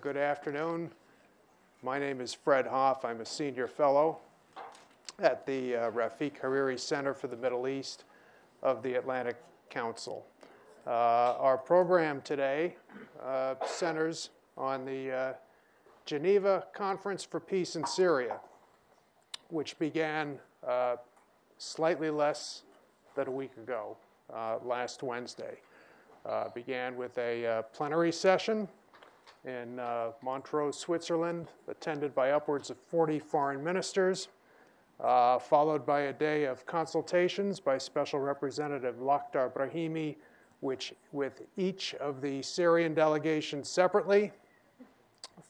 Good afternoon. My name is Fred Hof. I'm a senior fellow at the uh, Rafik Hariri Center for the Middle East of the Atlantic Council. Uh, Our program today uh, centers on the uh, Geneva Conference for Peace in Syria, which began uh, slightly less than a week ago, uh, last Wednesday. Began with a plenary session in uh, Montreux, Switzerland, attended by upwards of 40 foreign ministers, uh, followed by a day of consultations by Special Representative Lakhdar Brahimi, which with each of the Syrian delegations separately,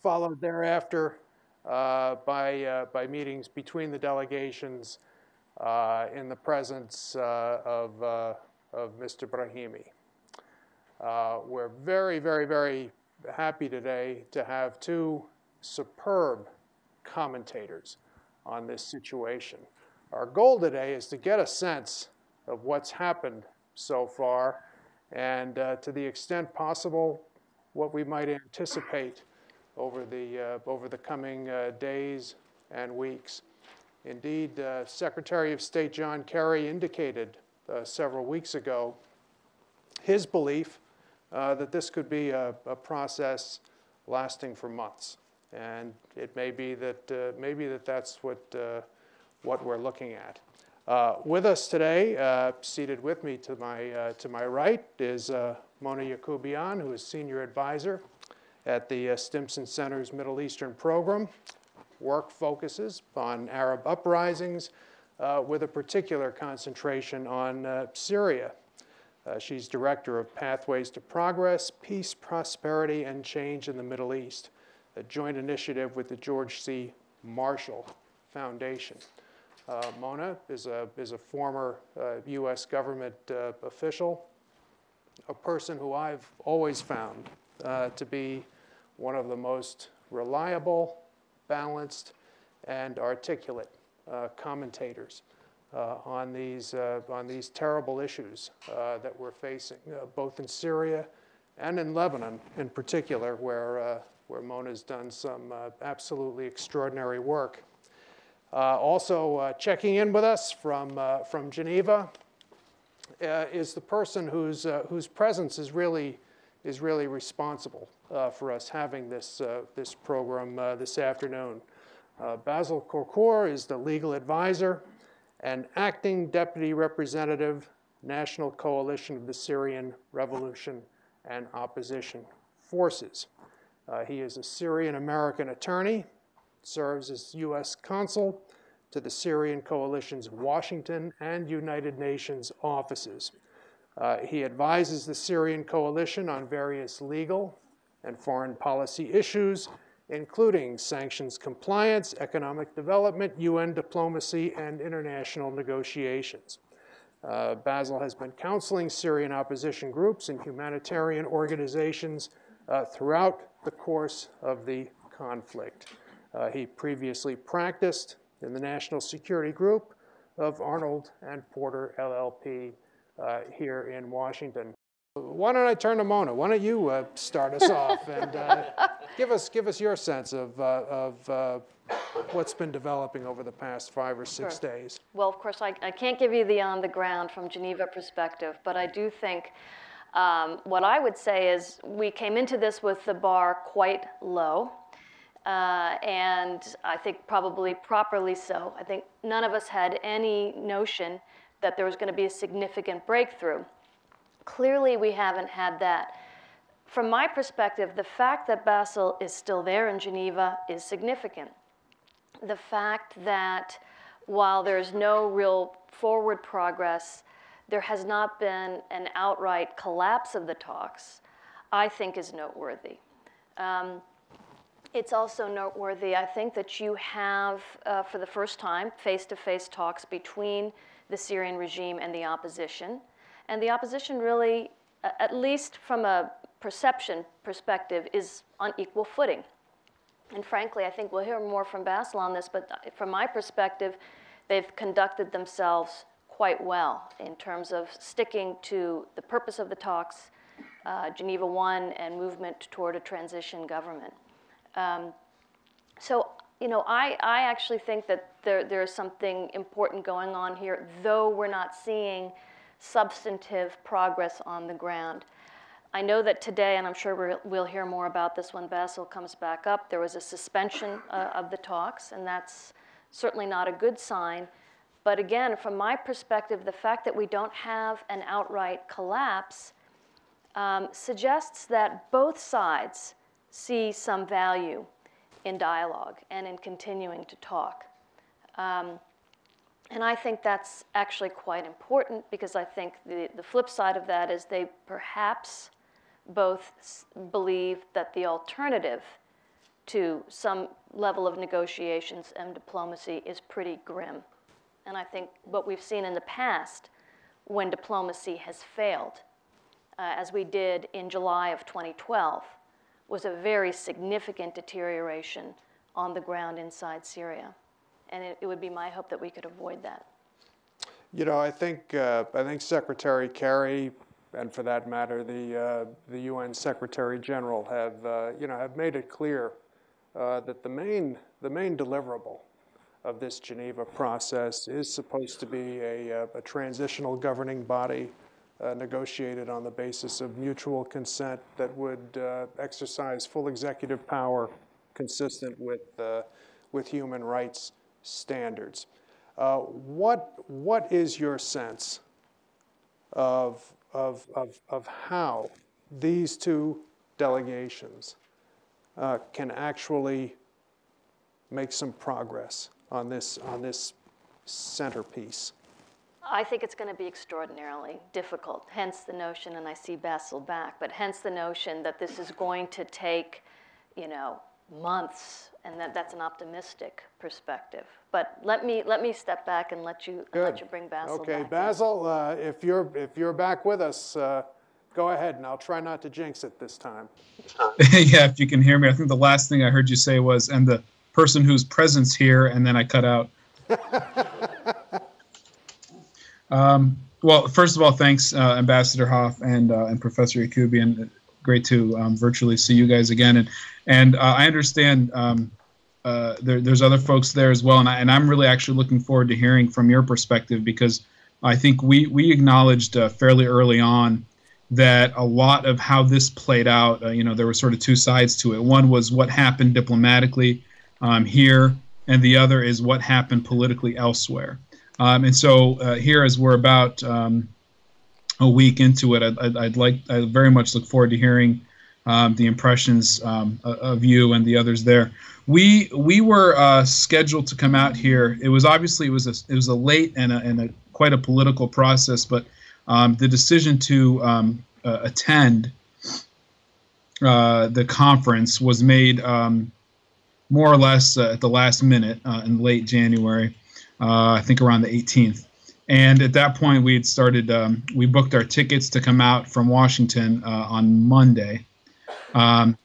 followed thereafter uh, by, uh, by meetings between the delegations uh, in the presence uh, of, of Mr. Brahimi. Uh, We're very, very, very happy today to have two superb commentators on this situation. Our goal today is to get a sense of what's happened so far and uh, to the extent possible, what we might anticipate over the, uh, over the coming uh, days and weeks. Indeed, uh, Secretary of State John Kerry indicated uh, several weeks ago his belief uh, that this could be a, a process lasting for months. And it may be that, uh, maybe that that's what, uh, what we're looking at. Uh, with us today, uh, seated with me to my, uh, to my right, is Mona Yacoubian, who is Senior Advisor at the Stimson Center's Middle Eastern Program. Work focuses on Arab uprisings with a particular concentration on Syria. Uh, she's Director of Pathways to Progress, Peace, Prosperity, and Change in the Middle East, a joint initiative with the George C. Marshall Foundation. Uh, Mona is a, is a former uh, U.S. government uh, official, a person who I've always found uh, to be one of the most reliable, balanced, and articulate uh, commentators on, these, uh, on these terrible issues uh, that we're facing, uh, both in Syria and in Lebanon in particular, where, uh, where Mona's done some uh, absolutely extraordinary work. Uh, also uh, checking in with us from, uh, from Geneva uh, is the person whose, uh, whose presence is really, is really responsible uh, for us having this, uh, this program uh, this afternoon. Uh, Bassel Korkor is the legal advisor and acting deputy representative, National Coalition of the Syrian Revolution and Opposition Forces. Uh, he is a Syrian American attorney, serves as U.S. consul to the Syrian Coalition's Washington and United Nations offices. Uh, he advises the Syrian Coalition on various legal and foreign policy issues, including sanctions compliance, economic development, UN diplomacy, and international negotiations. Uh, Bassel has been counseling Syrian opposition groups and humanitarian organizations uh, throughout the course of the conflict. Uh, he previously practiced in the National Security Group of Arnold and Porter LLP uh, here in Washington. Why don't I turn to Mona? Why don't you uh, start us off and uh, give us give us your sense of uh, of uh, what's been developing over the past five or six Sure. days? Well, of course, I, I can't give you the on the ground from Geneva perspective, but I do think um, what I would say is we came into this with the bar quite low. Uh, and I think probably properly so. I think none of us had any notion that there was going to be a significant breakthrough. Clearly, we haven't had that. From my perspective, the fact that Bassel is still there in Geneva is significant the fact that while there's no real forward progress, there has not been an outright collapse of the talks, I think is noteworthy. Um, it's also noteworthy, I think, that you have, uh, for the first time, face to face talks between the Syrian regime and the opposition. And the opposition really, at least from a perception perspective, is on equal footing. And frankly, I think we'll hear more from Bassel on this, but from my perspective, they've conducted themselves quite well in terms of sticking to the purpose of the talks, uh, Geneva 1, and movement toward a transition government. Um, so, you know, I, I actually think that there, there's something important going on here, though we're not seeing substantive progress on the ground. I know that today, and I'm sure we'll, hear more about this when Bassel comes back up, there was a suspension uh, of the talks, and that's certainly not a good sign. But again, from my perspective, the fact that we don't have an outright collapse um, suggests that both sides see some value in dialogue and in continuing to talk. Um, and I think that's actually quite important because I think the, the flip side of that is they perhaps both believe that the alternative to some level of negotiations and diplomacy is pretty grim. And I think what we've seen in the past when diplomacy has failed, uh, as we did in July of 2012, was a very significant deterioration on the ground inside Syria. And it, it would be my hope that we could avoid that. You know, I think, uh, I think Secretary Kerry, and for that matter, the, uh, the UN Secretary General have, uh, you know, have made it clear uh, that the main, the main deliverable of this Geneva process is supposed to be a, uh, a transitional governing body uh, negotiated on the basis of mutual consent that would exercise full executive power consistent with, with human rights standards. Uh, what, what is your sense of, of, of, of how these two delegations uh, can actually make some progress on this, on this centerpiece? I think it's going to be extraordinarily difficult, hence the notion, and I see Bassel back, but hence the notion that this is going to take, you know, months, and that that's an optimistic perspective. But let me, let me step back and let you, let you bring Bassel Okay, back. Bassel, uh, if you're, if you're back with us, uh, go ahead, and I'll try not to jinx it this time. yeah, if you can hear me. I think the last thing I heard you say was, and the person whose presence here, and then I cut out. um, well, first of all, thanks, uh, Ambassador Hof and uh, and Professor Yacoubian. Great to um, virtually see you guys again, and and uh, I understand um, uh, there, there's other folks there as well, and I, and I'm really actually looking forward to hearing from your perspective because I think we we acknowledged uh, fairly early on that a lot of how this played out, uh, you know, there were sort of two sides to it. One was what happened diplomatically um, here, and the other is what happened politically elsewhere. Um, and so uh, here, as we're about um, a week into it, I'd, I'd, like, I very much look forward to hearing um, the impressions um, of you and the others there. We we were uh, scheduled to come out here. It was obviously it was a it was a late and a, and a quite a political process, but um, the decision to um, uh, attend uh, the conference was made um, more or less uh, at the last minute uh, in late January, uh, I think around the 18th. And at that point, we had started, um, we booked our tickets to come out from Washington uh, on Monday. Um,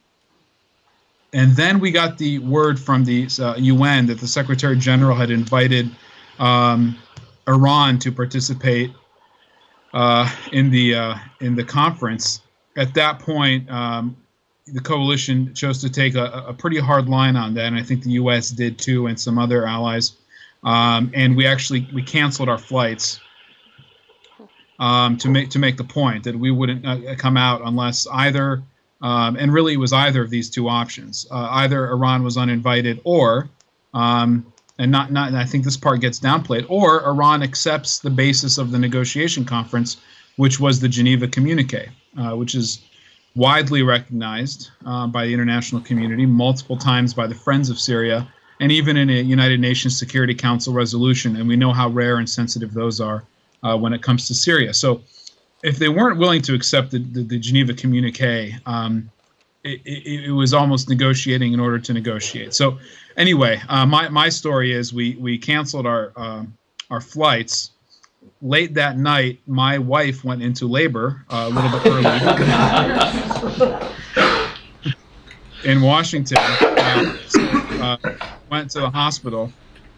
and then we got the word from the UN that the Secretary General had invited um, Iran to participate uh, in the uh, in the conference. At that point, um, the coalition chose to take a, a, pretty hard line on that, and I think the U.S. did too, and some other allies. Um, and we actually we canceled our flights um, to make to make the point that we wouldn't uh, come out unless either, um, and really it was either of these two options. Uh, either Iran was uninvited, or um, and not not. And I think this part gets downplayed. Or Iran accepts the basis of the negotiation conference, which was the Geneva Communique, uh, which is widely recognized uh, by the international community, multiple times by the Friends of Syria, and even in a United Nations Security Council resolution. And we know how rare and sensitive those are uh, when it comes to Syria. So, if they weren't willing to accept the, the, the Geneva Communique, um, it, it, it, was almost negotiating in order to negotiate. So anyway, uh, my, my story is we, we canceled our, uh, our flights. Late that night, my wife went into labor uh, a little bit early in Washington. So, uh, went to the hospital.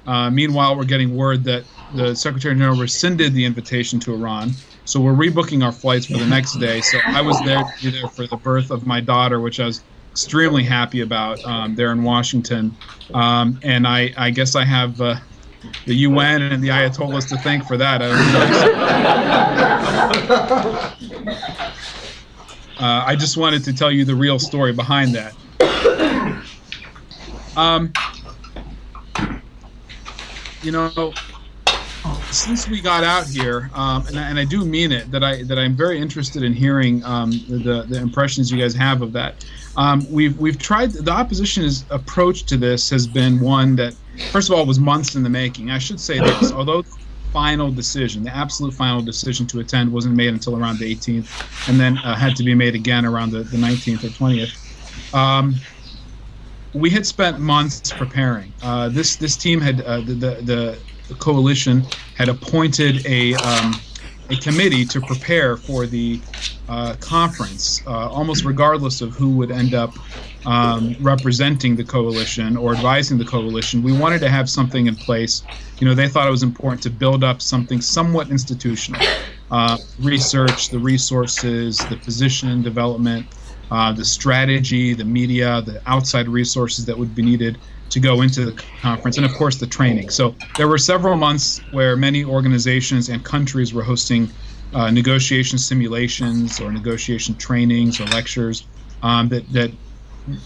Uh, meanwhile, we're getting word that the Secretary General rescinded the invitation to Iran. So we're rebooking our flights for the next day. So I was there to be there for the birth of my daughter, which I was extremely happy about um, there in Washington. Um, and I, I guess I have uh, the UN and the Ayatollahs to thank for that. Uh, I just wanted to tell you the real story behind that. Um, you know, since we got out here, um, and, I, and I do mean it, that I that I'm very interested in hearing um, the the impressions you guys have of that. Um, we've we've tried the opposition's approach to this has been one that, first of all, was months in the making. I should say this, although the final decision, the absolute final decision to attend, wasn't made until around the 18th, and then uh, had to be made again around the, the 19th or 20th. We had spent months preparing. Uh, this this team had uh, the, the the coalition had appointed a um, a committee to prepare for the uh, conference, uh, almost regardless of who would end up um, representing the coalition or advising the coalition. We wanted to have something in place. You know, they thought it was important to build up something somewhat institutional. Uh, research, the resources, the position development, uh, the strategy, the media, the outside resources that would be needed to go into the conference, and of course the training. So there were several months where many organizations and countries were hosting uh, negotiation simulations or negotiation trainings or lectures um, that that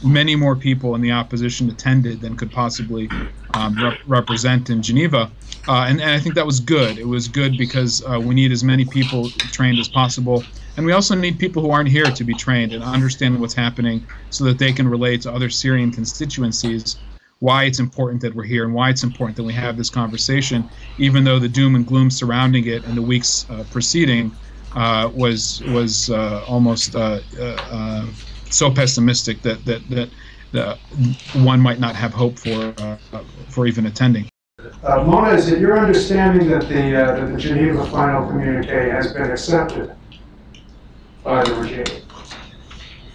many more people in the opposition attended than could possibly um, rep- represent in Geneva. Uh, and, and, I think that was good. It was good because uh, we need as many people trained as possible. And we also need people who aren't here to be trained and understand what's happening so that they can relate to other Syrian constituencies why it's important that we're here and why it's important that we have this conversation, even though the doom and gloom surrounding it in the weeks uh, preceding uh, was was uh, almost uh, uh, uh, so pessimistic that that that, one might not have hope for for even attending. Mona, is it your understanding that the that the Geneva Final Communique has been accepted by the regime?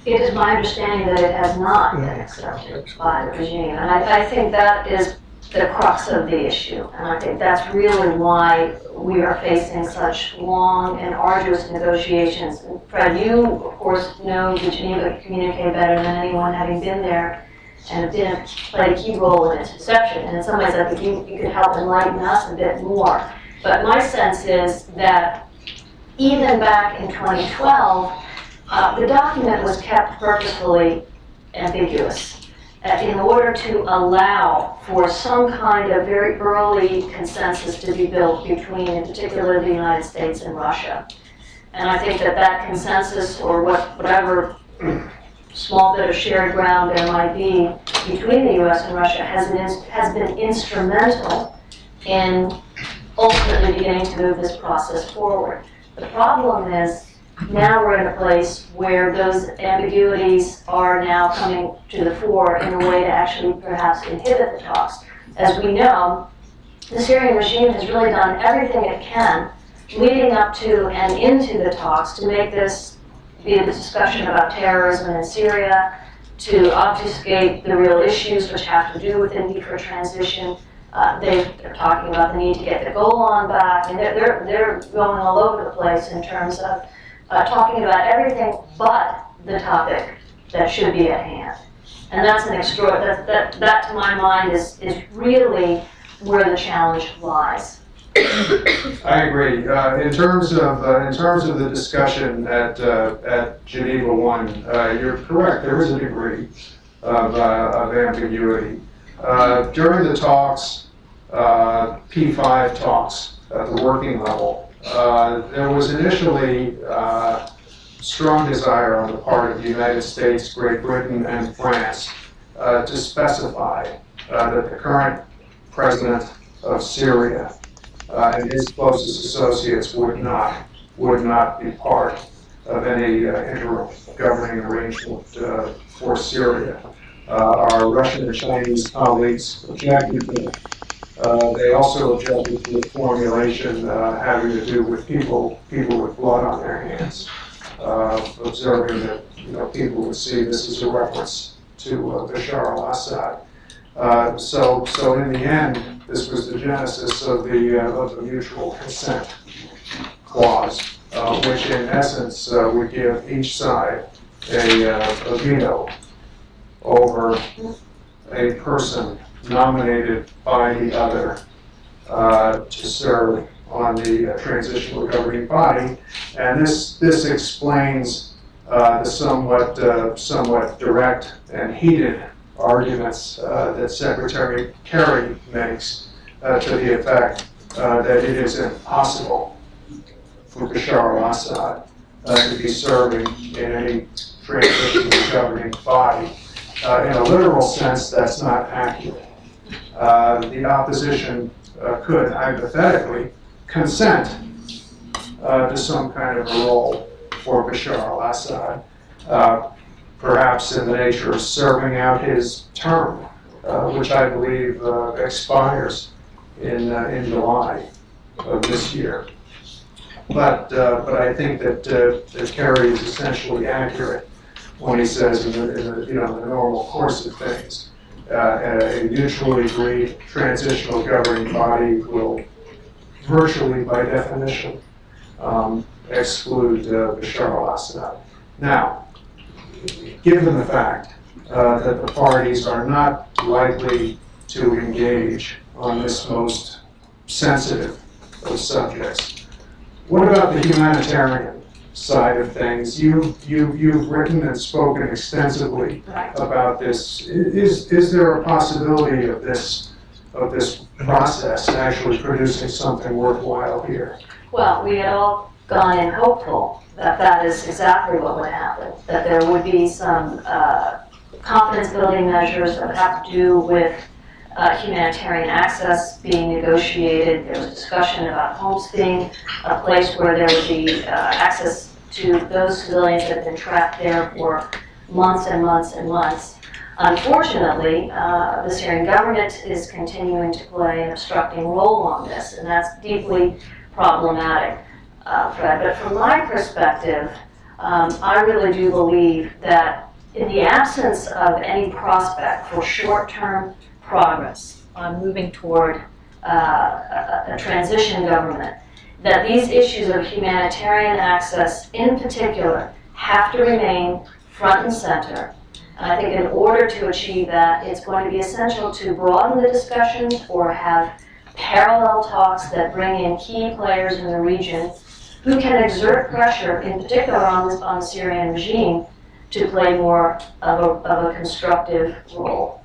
It is my understanding that it has not been accepted by the regime, and I, I think that is the crux of the issue. And I think that's really why we are facing such long and arduous negotiations. And Fred, you, of course, know the Geneva Communique better than anyone, having been there and did play a key role in its inception. And in some ways, I think you, you could help enlighten us a bit more. But my sense is that even back in 2012, uh, the document was kept purposefully ambiguous uh, in order to allow for some kind of very early consensus to be built between, in particular, the United States and Russia. And I think that that consensus, or what, whatever small bit of shared ground there might be between the U.S. and Russia, has been, has been instrumental in ultimately beginning to move this process forward. The problem is now we're in a place where those ambiguities are now coming to the fore in a way to actually perhaps inhibit the talks. As we know, the Syrian regime has really done everything it can leading up to and into the talks to make this be a discussion about terrorism in Syria, to obfuscate the real issues which have to do with the need for transition. Uh, they, are talking about the need to get the Golan back, and they're, they're, they're going all over the place in terms of uh, talking about everything but the topic that should be at hand. And that's an extraordinary, that, that, that to my mind is, is really where the challenge lies. I agree. Uh, in terms of uh, in terms of the discussion at uh, at Geneva One, uh, you're correct. There is a degree of, uh, of ambiguity uh, during the talks, P5 talks at the working level. Uh, there was initially uh, strong desire on the part of the United States, Great Britain, and France uh, to specify uh, that the current president of Syria uh, and his closest associates would not would not be part of any interim governing arrangement for Syria. Our Russian and Chinese colleagues objected to uh, they also objected to the formulation uh, having to do with people people with blood on their hands, uh, observing that you know people would see this as a reference to uh, Bashar al-Assad. Uh, so, so in the end, this was the genesis of the of the mutual consent clause, which in essence would give each side a, a veto over a person nominated by the other uh, to serve on the uh, transitional governing body. And this, this explains uh, the somewhat, uh, somewhat direct and heated arguments uh, that Secretary Kerry makes uh, to the effect that it is impossible for Bashar al-Assad to be serving in any transitional governing body. Uh, in a literal sense, that's not accurate. Uh, the opposition uh, could hypothetically consent uh, to some kind of a role for Bashar al-Assad, uh, perhaps in the nature of serving out his term, which I believe expires in, in July of this year. But, but I think that, that Kerry is essentially accurate when he says in the, in the, you know, the normal course of things, uh, a mutually agreed transitional governing body will virtually by definition um, exclude uh, Bashar al-Assad. Now, given the fact uh, that the parties are not likely to engage on this most sensitive of subjects, what about the humanitarian side of things? You, you, you've written and spoken extensively Right. about this. I- Is, is there a possibility of this, of this process actually producing something worthwhile here? Well, we had all gone in hopeful that that is exactly what would happen, that there would be some uh, confidence-building measures that would have to do with uh, humanitarian access being negotiated. There was discussion about Homs being a place where there would be uh, access to those civilians that have been trapped there for months and months and months. Unfortunately, uh, the Syrian government is continuing to play an obstructing role on this, and that's deeply problematic, uh, Fred. But from my perspective, um, I really do believe that in the absence of any prospect for short-term progress on moving toward uh, a, a transition government, that these issues of humanitarian access in particular have to remain front and center. And I think in order to achieve that, it's going to be essential to broaden the discussion or have parallel talks that bring in key players in the region who can exert pressure, in particular on the, on the Syrian regime, to play more of a, of a constructive role.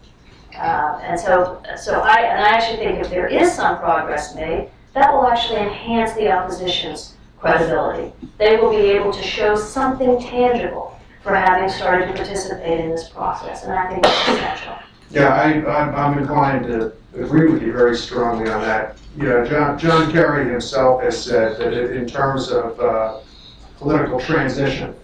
Uh, and so, so I, and I actually think if there is some progress made, that will actually enhance the opposition's credibility. They will be able to show something tangible for having started to participate in this process, and I think that's essential. Yeah, I, I'm, I'm inclined to agree with you very strongly on that. You know, John, John Kerry himself has said that in terms of, uh, political transition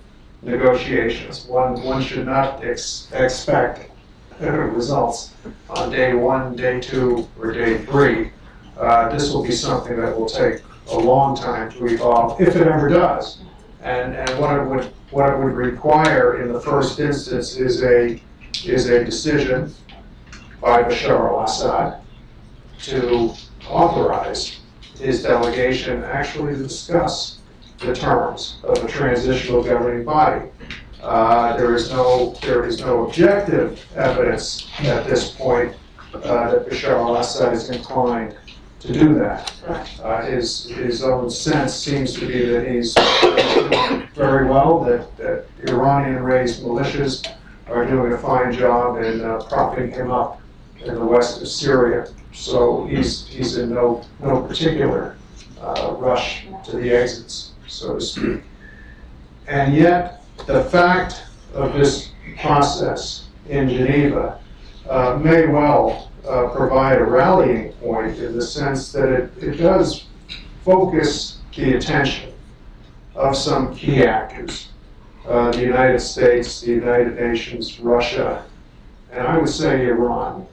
negotiations, one, one should not ex- expect results on day one, day two, or day three. Uh, this will be something that will take a long time to evolve, if it ever does. And, and what it would, what it would require in the first instance is a, is a decision by Bashar al-Assad to authorize his delegation actually to discuss the terms of a transitional governing body. Uh, There is no, there is no objective evidence at this point uh, that Bashar al-Assad is inclined to do that. Uh, His, his own sense seems to be that he's very well, that, that Iranian-raised militias are doing a fine job in uh, propping him up in the west of Syria. So he's, he's in no, no particular uh, rush to the exits, so to speak. And yet, the fact of this process in Geneva uh, may well uh, provide a rallying point in the sense that it, it does focus the attention of some key actors. Uh, the United States, the United Nations, Russia, and I would say Iran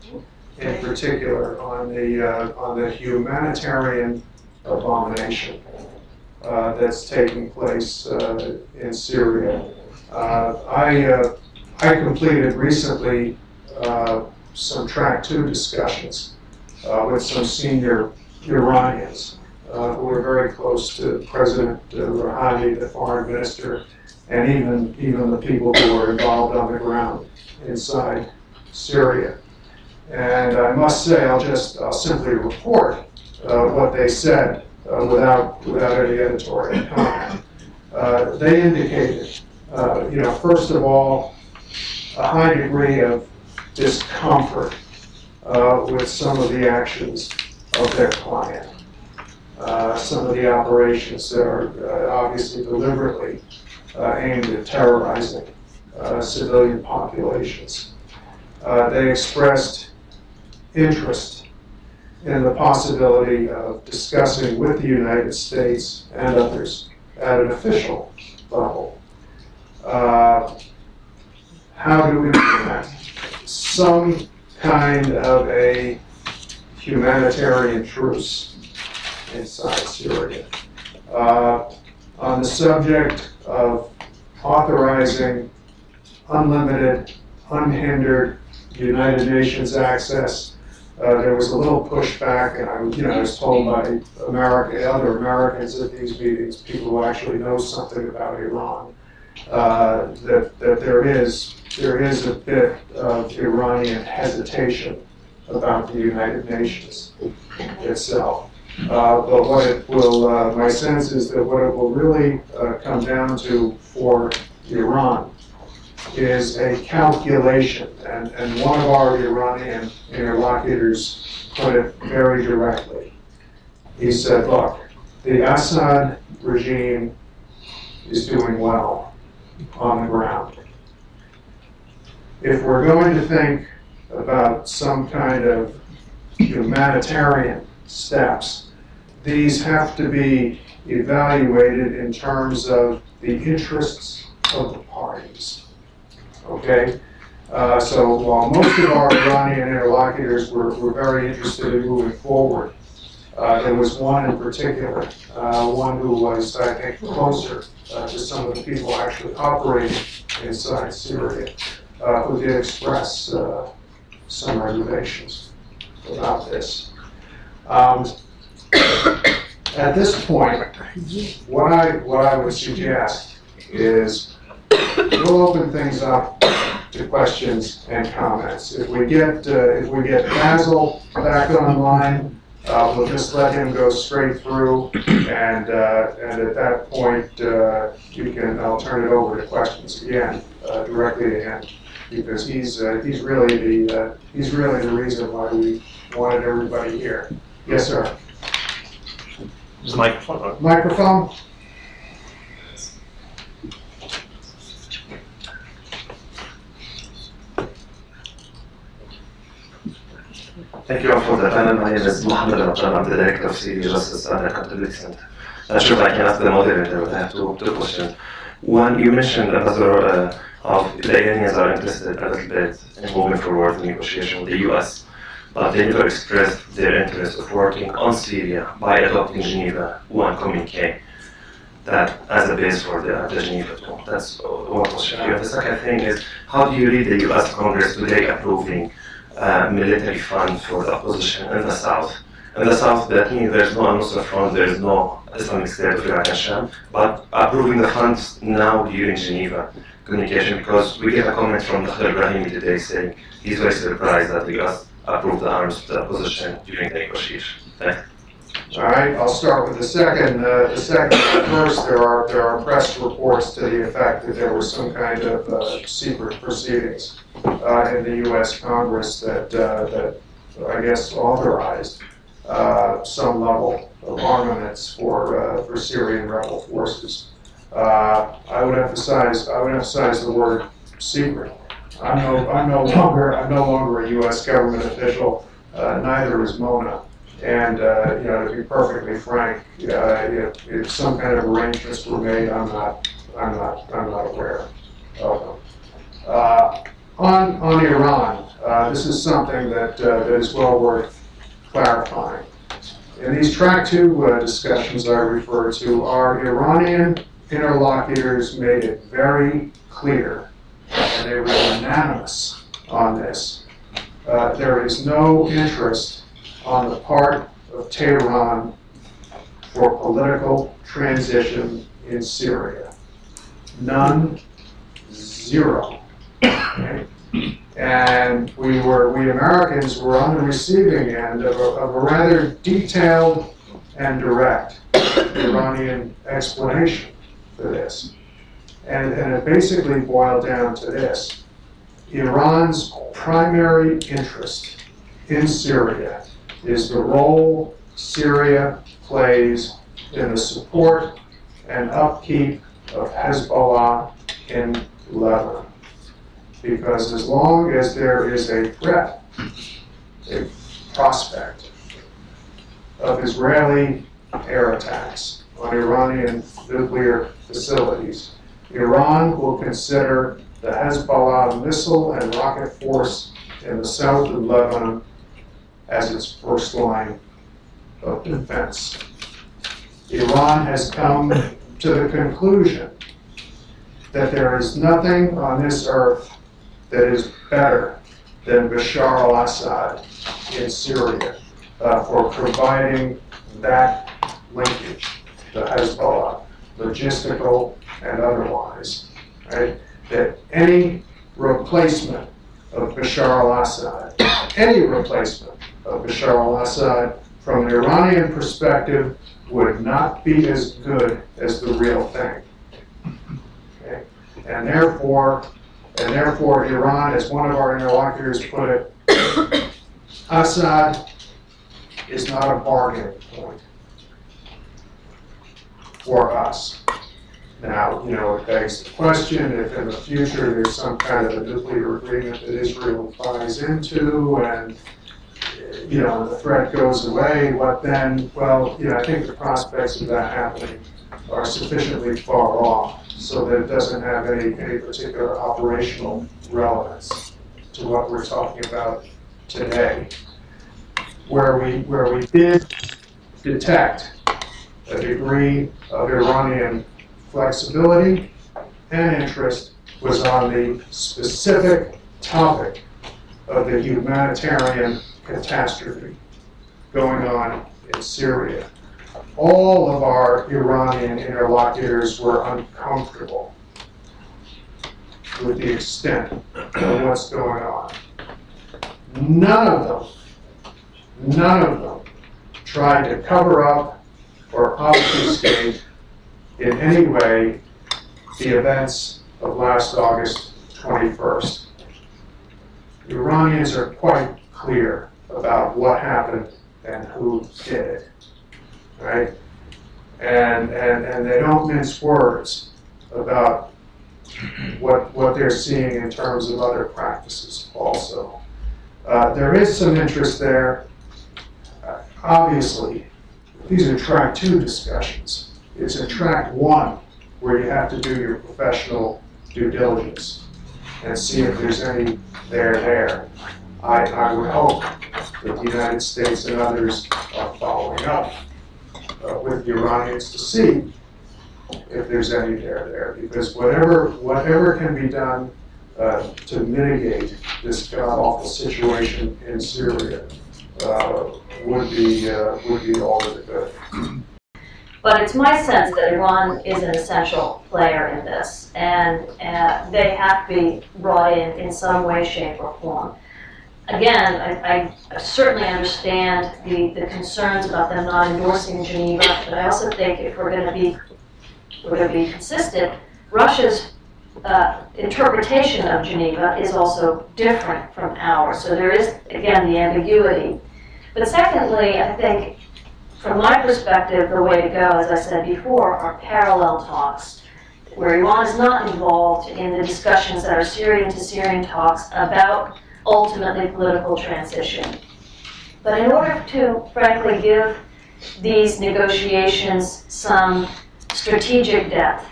in particular on the, uh, on the humanitarian abomination uh, that's taking place uh, in Syria. Uh, I, uh, I completed recently some track two discussions uh, with some senior Iranians uh, who were very close to President uh, Rouhani, the foreign minister, and even, even the people who are involved on the ground inside Syria. And I must say, I'll just, I'll simply report uh, what they said uh, without, without any editorial comment. They indicated, you know, first of all, a high degree of discomfort uh, with some of the actions of their client. Uh, Some of the operations that are uh, obviously deliberately uh, aimed at terrorizing uh, civilian populations. Uh, They expressed interest in the possibility of discussing with the United States and others at an official level how to implement some kind of a humanitarian truce inside Syria. Uh, on the subject of authorizing unlimited, unhindered United Nations access, uh, there was a little pushback, and I, you know, I was told by America, other Americans at these meetings, people who actually know something about Iran, uh, that, that there is, there is a bit of Iranian hesitation about the United Nations itself. Uh, But what it will, uh, my sense is that what it will really uh, come down to for Iran is a calculation, and, and one of our Iranian interlocutors put it very directly. He said, look, the Assad regime is doing well on the ground. If we're going to think about some kind of humanitarian steps, these have to be evaluated in terms of the interests of the parties. Okay? Uh, so while most of our Iranian interlocutors were, were very interested in moving forward, uh, there was one in particular, uh, one who was, I think, closer uh, to some of the people actually operating inside Syria, uh, who did express uh, some reservations about this. Um, at this point, what I, what I would suggest is we'll open things up to questions and comments. If we get, if we get Bassel back online, uh, we'll just let him go straight through, and, uh, and at that point, uh, you can, I'll turn it over to questions again, uh, directly to him, because he's, uh, he's really the, uh, he's really the reason why we wanted everybody here. Yes, sir. Is microphone on? Microphone? Thank you all for the panel. My name is Mohammed Rajan. I'm the director of Syria Justice and Accountability Center. Not sure I can ask the moderator, but I have two, two questions. One, you mentioned, Ambassador, uh, of the Iranians are interested a little bit in moving forward in negotiation with the US, but they never expressed their interest of working on Syria by adopting Geneva One communique that as a base for the, the Geneva Two. That's one question. The second thing is, how do you read the US Congress today approving uh, military fund for the opposition in the south. In the south, that means there's no Al-Nusra Front, there's no Islamic State of Iraq and Sham, but approving the funds now during Geneva communication, because we get a comment from Dr. Ibrahimi today saying he's very surprised that the US approved the arms to the opposition during the negotiation. All right, I'll start with the second. Uh, The second, first, there are, there are press reports to the effect that there was some kind of uh, secret proceedings uh, in the US Congress that, uh, that I guess authorized uh, some level of armaments for, uh, for Syrian rebel forces. I would emphasize, I would emphasize the word secret. I'm no, I'm no longer, I'm no longer a US government official, neither is Mona. And, uh, you know, to be perfectly frank, uh, if, if some kind of arrangements were made, I'm not, I'm not, I'm not aware of them. Uh, On, on Iran, uh, this is something that, uh, that is well worth clarifying. In these track two uh, discussions I refer to, our Iranian interlocutors made it very clear, and they were unanimous on this. Uh, There is no interest on the part of Tehran for political transition in Syria. None, zero. And we were, we Americans were on the receiving end of a, of a rather detailed and direct Iranian explanation for this. And, and it basically boiled down to this. Iran's primary interest in Syria is the role Syria plays in the support and upkeep of Hezbollah in Lebanon. Because as long as there is a threat, a prospect of Israeli air attacks on Iranian nuclear facilities, Iran will consider the Hezbollah missile and rocket force in the south of Lebanon as its first line of defense. Iran has come to the conclusion that there is nothing on this earth that is better than Bashar al-Assad in Syria uh, for providing that linkage to Hezbollah, logistical and otherwise, right? That any replacement of Bashar al-Assad, any replacement of Bashar al-Assad from an Iranian perspective would not be as good as the real thing. Okay? And therefore, and therefore Iran, as one of our interlocutors put it, Assad is not a bargaining point for us. Now, you know, it begs the question if in the future there's some kind of a nuclear agreement that Israel buys into and, you know, the threat goes away, what then? Well, you know, I think the prospects of that happening are sufficiently far off so that it doesn't have any, any particular operational relevance to what we're talking about today. Where we, where we did detect a degree of Iranian flexibility and interest was on the specific topic of the humanitarian catastrophe going on in Syria. All of our Iranian interlocutors were uncomfortable with the extent of what's going on. None of them, none of them tried to cover up or obfuscate in any way the events of last August 21st. The Iranians are quite clear about what happened and who did it, right? And, and, and they don't mince words about what, what they're seeing in terms of other practices also. Uh, there is some interest there. Uh, obviously, these are track two discussions. It's a track one where you have to do your professional due diligence and see if there's any there there. I, I would hope that the United States and others are following up uh, with the Iranians to see if there's any there there, because whatever, whatever can be done uh, to mitigate this god-awful situation in Syria uh, would be, uh, would be all the good. But it's my sense that Iran is an essential player in this, and uh, they have to be brought in in some way, shape, or form. Again, I, I certainly understand the, the concerns about them not endorsing Geneva, but I also think if we're going to be we're going to be consistent, Russia's uh, interpretation of Geneva is also different from ours. So there is, again, the ambiguity. But secondly, I think from my perspective, the way to go, as I said before, are parallel talks, where Iran is not involved in the discussions that are Syrian to Syrian talks about ultimately political transition. But in order to, frankly, give these negotiations some strategic depth,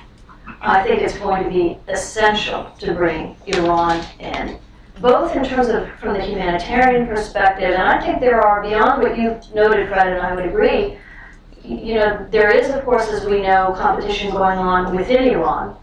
I think it's going to be essential to bring Iran in both in terms of from the humanitarian perspective, and I think there are beyond what you've noted, Fred, and I would agree. You know, there is, of course, as we know, competition going on within Iran.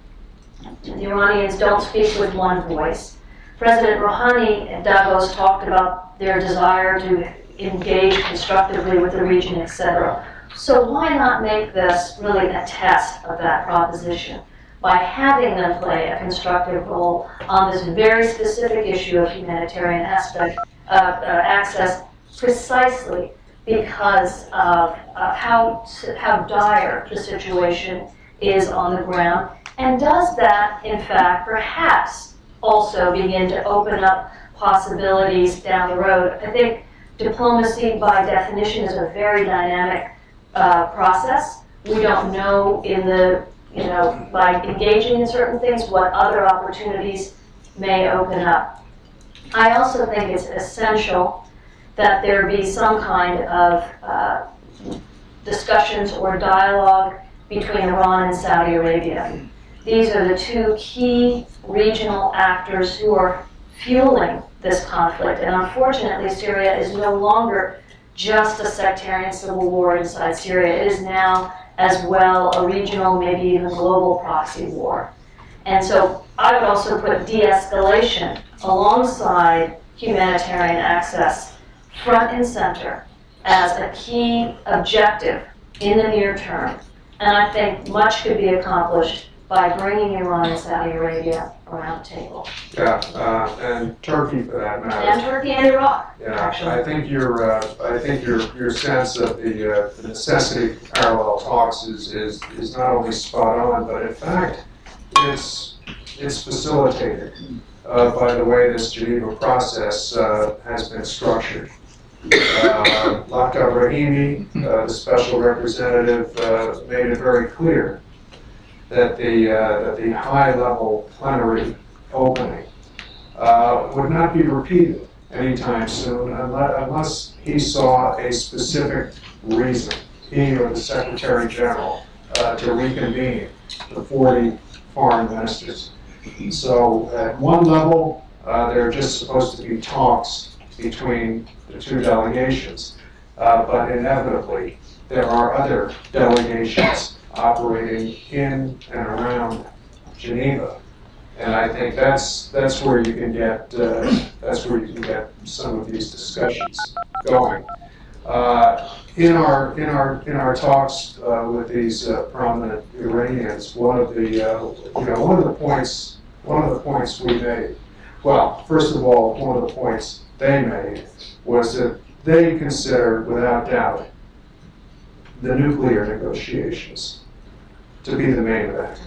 The Iranians don't speak with one voice. President Rouhani at Davos talked about their desire to engage constructively with the region, etc. So why not make this really a test of that proposition? by having them play a constructive role on this very specific issue of humanitarian aspect, uh, uh, access, precisely because of uh, how, how dire the situation is on the ground. And does that, in fact, perhaps also begin to open up possibilities down the road? I think diplomacy, by definition, is a very dynamic uh, process. We don't know in the, you know, by engaging in certain things, what other opportunities may open up. I also think it's essential that there be some kind of uh, discussions or dialogue between Iran and Saudi Arabia. These are the two key regional actors who are fueling this conflict. And unfortunately, Syria is no longer just a sectarian civil war inside Syria. It is now, as well, a regional, maybe even global proxy war. And so I would also put de escalation alongside humanitarian access front and center as a key objective in the near term. And I think much could be accomplished by bringing Iran and Saudi Arabia around the table. Yeah, uh, and Turkey for that matter. And Turkey and Iraq, Yeah, actually. I think your, uh, I think your, your sense of the, uh, the necessity of parallel talks is, is, is not only spot on, but in fact, it's, it's facilitated, uh, by the way this Geneva process, uh, has been structured. Uh, Lakhdar Brahimi, uh, the special representative, uh, made it very clear that the, uh, that the high-level plenary opening, uh, would not be repeated anytime soon unless, he saw a specific reason, he or the Secretary General, uh, to reconvene the 40 foreign ministers. So at one level, uh, there are just supposed to be talks between the two delegations. Uh, but inevitably, there are other delegations operating in and around Geneva. And I think that's, that's where you can get, uh, that's where you can get some of these discussions going. Uh, In our, in our, in our talks uh, with these uh, prominent Iranians, one of the, uh, you know, one of the points, one of the points we made, well, first of all, one of the points they made was that they considered, without doubt, the nuclear negotiations to be the main event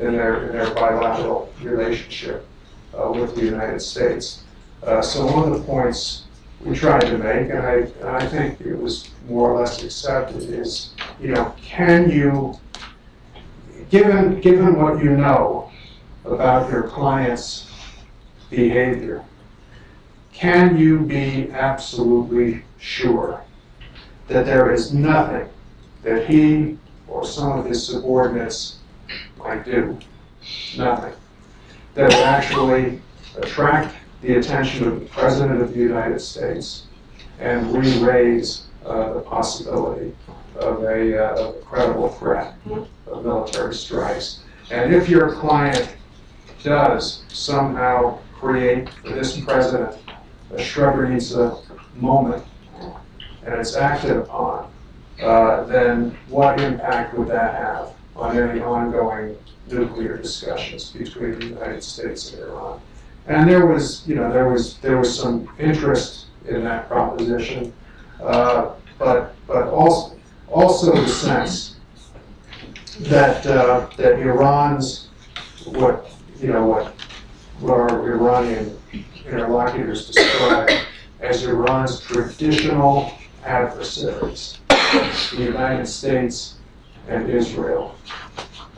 in their, in their bilateral relationship uh, with the United States. Uh, so one of the points we tried to make, and I, and I think it was more or less accepted, is, you know, can you, given, given what you know about your client's behavior, can you be absolutely sure that there is nothing that he or some of his subordinates might do, nothing, that would actually attract the attention of the President of the United States and re-raise uh, the possibility of a, uh, of a credible threat of military strikes. And if your client does somehow create for this president a Srebrenica moment and it's acted upon, uh, then what impact would that have on any ongoing nuclear discussions between the United States and Iran? And there was, you know, there was, there was some interest in that proposition, uh, but, but also, also the sense that, uh, that Iran's, what, you know, what, what our Iranian interlocutors describe as Iran's traditional adversaries, the United States and Israel.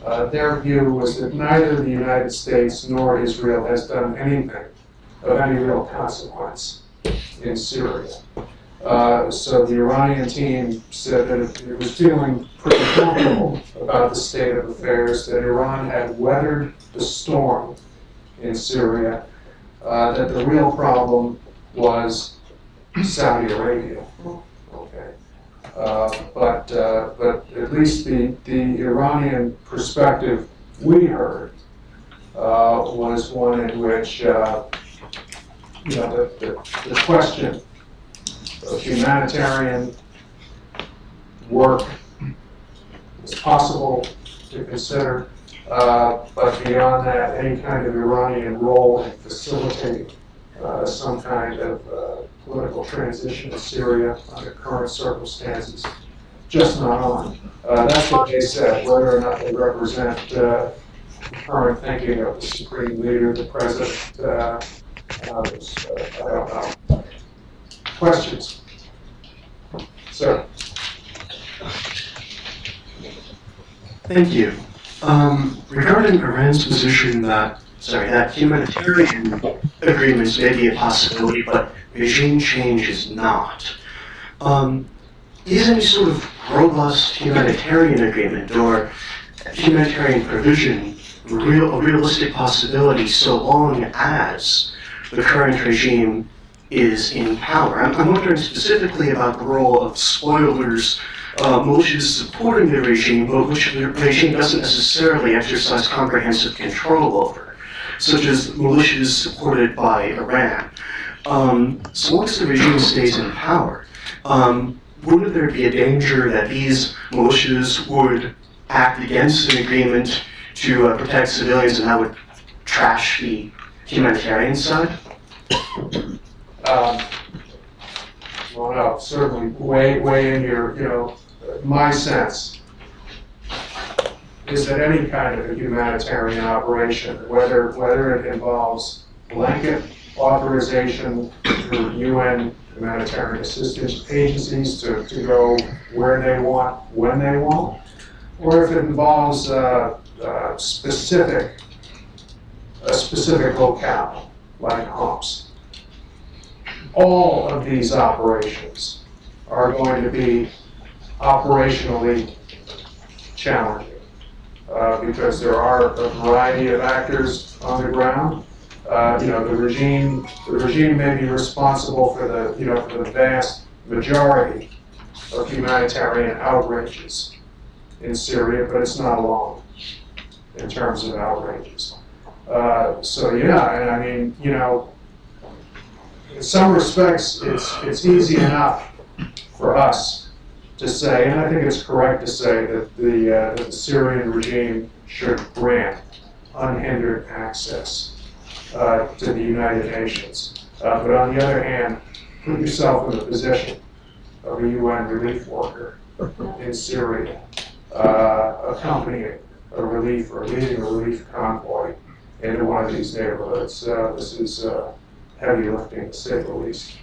Uh, their view was that neither the United States nor Israel has done anything of any real consequence in Syria. Uh, so the Iranian team said that it, was feeling pretty comfortable about the state of affairs, that Iran had weathered the storm in Syria, uh, that the real problem was Saudi Arabia. Uh, but, uh, but at least the, the Iranian perspective we heard uh, was one in which, you know, the, the, the question of humanitarian work is possible to consider, Uh, But beyond that, any kind of Iranian role in facilitating uh, some kind of uh, political transition in Syria under current circumstances, just not on. Uh, That's what they said, whether or not they represent uh, current thinking of the supreme leader, the president, uh, others, uh, I don't know. Questions? Sir? Thank you. Um, regarding Iran's position that, sorry, that humanitarian agreements may be a possibility, but regime change is not. Um, is any sort of robust humanitarian agreement or humanitarian provision real, a realistic possibility so long as the current regime is in power? I'm, I'm wondering specifically about the role of spoilers uh, militias supporting the regime, but which the regime doesn't necessarily exercise comprehensive control over, such as militias supported by Iran. Um, so as the regime stays in power, um, wouldn't there be a danger that these militias would act against an agreement to uh, protect civilians and that would trash the humanitarian side? Um, Well, no, certainly, way, way in your, you know, my sense is that any kind of a humanitarian operation, whether, whether it involves blanket authorization through UN humanitarian assistance agencies to, to go where they want, when they want, or if it involves, uh, uh, specific, a specific locale, like Homs. All of these operations are going to be operationally challenging uh, because there are a variety of actors on the ground. Uh, you know, the regime, the regime may be responsible for the, you know, for the vast majority of humanitarian outrages in Syria, but it's not alone in terms of outrages. Uh, so yeah, and I mean, you know, in some respects, it's, it's easy enough for us to say, and I think it's correct to say that the, uh, that the Syrian regime should grant unhindered access uh, to the United Nations. Uh, but on the other hand, put yourself in the position of a UN relief worker in Syria, uh, accompanying a relief or leading a relief convoy into one of these neighborhoods. Uh, this is uh, heavy lifting, to say the least.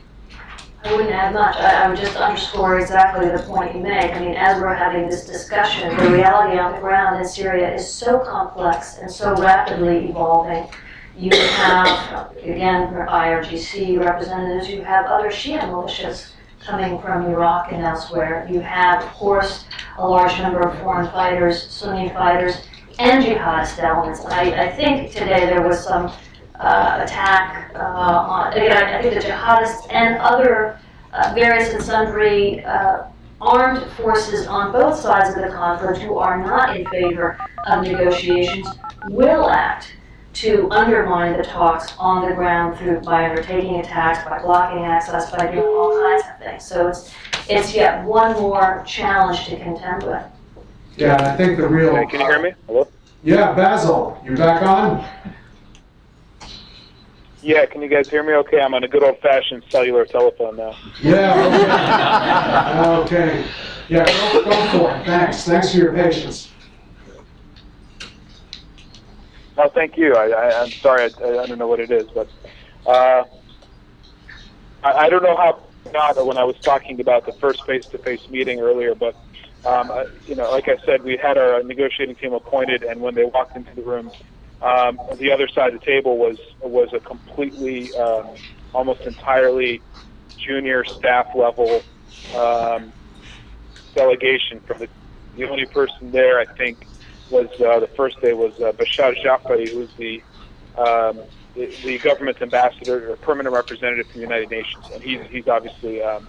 I wouldn't add much. I, I would just underscore exactly the point you make. I mean, as we're having this discussion, the reality on the ground in Syria is so complex and so rapidly evolving. You have, again, IRGC representatives, you have other Shia militias coming from Iraq and elsewhere. You have, of course, a large number of foreign fighters, Sunni fighters, and jihadist elements. I, I think today there was some uh, attack uh, on, again, I think the jihadists and other uh, various and sundry uh, armed forces on both sides of the conflict who are not in favor of negotiations will act to undermine the talks on the ground through by undertaking attacks, by blocking access, by doing all kinds of things. So it's it's yet one more challenge to contend with. Yeah, I think the real. Hey, can you hear me? Hello? Yeah, Bassel, you back on? Yeah, can you guys hear me okay? I'm on a good old fashioned cellular telephone now. Yeah, okay. Okay. Yeah, go, go for it. Thanks. Thanks for your patience. Oh, thank you. I, I, I'm sorry, I, I don't know what it is, but uh, I, I don't know how not when I was talking about the first face to face meeting earlier, but um, I, you know, like I said, we had our negotiating team appointed, and when they walked into the room, um, the other side of the table was was a completely, um, almost entirely junior staff level um, delegation from the the only person there I think was uh, the first day was uh, Bashar Jafari, who's the, um, the the government ambassador or permanent representative from the United Nations, and he's he's obviously um,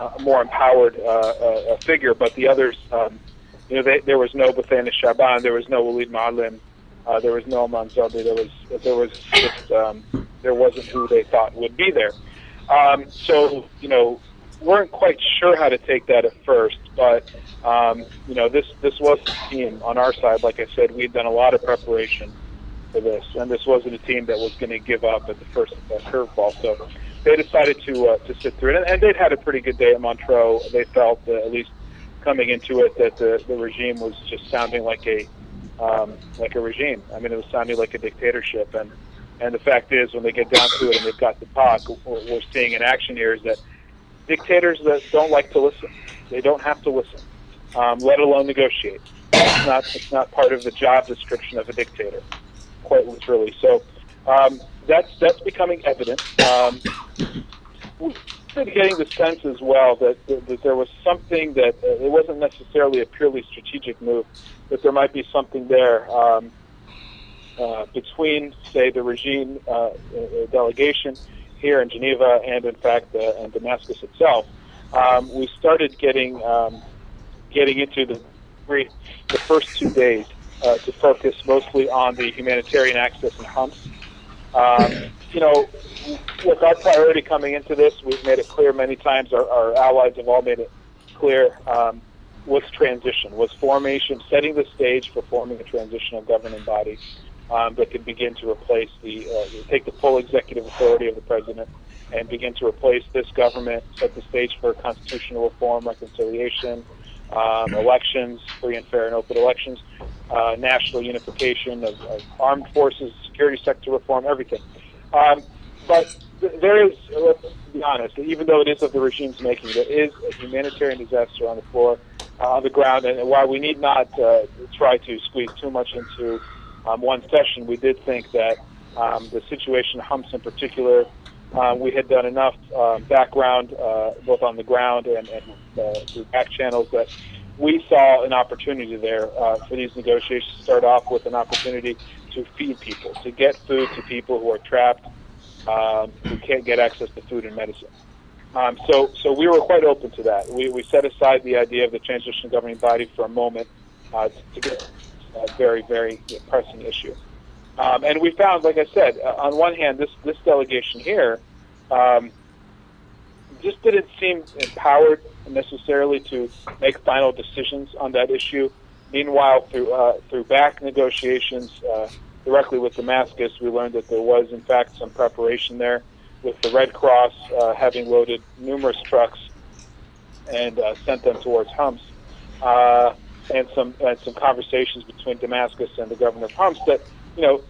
a more empowered uh, uh, figure. But the others, um, you know, they, there was no Bouthaina Shaaban, there was no Walid Muallem, uh, there was no Manzabi, there was there was just um, there wasn't who they thought would be there. Um, so you know, weren't quite sure how to take that at first, but um, you know this this was a team on our side. Like I said, we had done a lot of preparation for this, and this wasn't a team that was going to give up at the first curveball. So they decided to uh, to sit through it, and, and they'd had a pretty good day at Montreux. They felt, uh, at least coming into it, that the, the regime was just sounding like a um, like a regime. I mean, it was sounding like a dictatorship, and and the fact is, when they get down to it and they've got to talk, what we're seeing in action here is that dictators that don't like to listen, they don't have to listen, um, let alone negotiate. It's not it's not part of the job description of a dictator, quite literally. So um, that's that's becoming evident. Um, we're getting the sense as well that, that, that there was something that uh, it wasn't necessarily a purely strategic move, that there might be something there um, uh, between, say, the regime uh, uh delegation here in Geneva and, in fact, uh, in Damascus itself. Um, we started getting um, getting into the the first two days uh, to focus mostly on the humanitarian access and Homs. Um, you know, with our priority coming into this, we've made it clear many times. Our, our allies have all made it clear. Um, was transition, was formation, setting the stage for forming a transitional governing body um, that could begin to replace the, uh, take the full executive authority of the president and begin to replace this government, set the stage for constitutional reform, reconciliation, um, elections, free and fair and open elections, uh, national unification of, of, armed forces, security sector reform, everything. Um, but th- there is, let's be honest, even though it is of the regime's making, there is a humanitarian disaster on the floor, uh, on the ground, and while we need not uh, try to squeeze too much into um, one session, we did think that um, the situation, Homs in particular, uh, we had done enough um, background, uh, both on the ground and, and uh, through back channels, that we saw an opportunity there uh, for these negotiations to start off with an opportunity to feed people, to get food to people who are trapped, um, who can't get access to food and medicine. Um, so, so we were quite open to that. We, we set aside the idea of the transition governing body for a moment uh, to get a very, very pressing issue. Um, and we found, like I said, uh, on one hand, this this delegation here um, just didn't seem empowered necessarily to make final decisions on that issue. Meanwhile, through uh, through back negotiations uh, directly with Damascus, we learned that there was, in fact, some preparation there, with the Red Cross uh, having loaded numerous trucks and uh, sent them towards Homs. Uh, and some and some conversations between Damascus and the governor of Homs that you know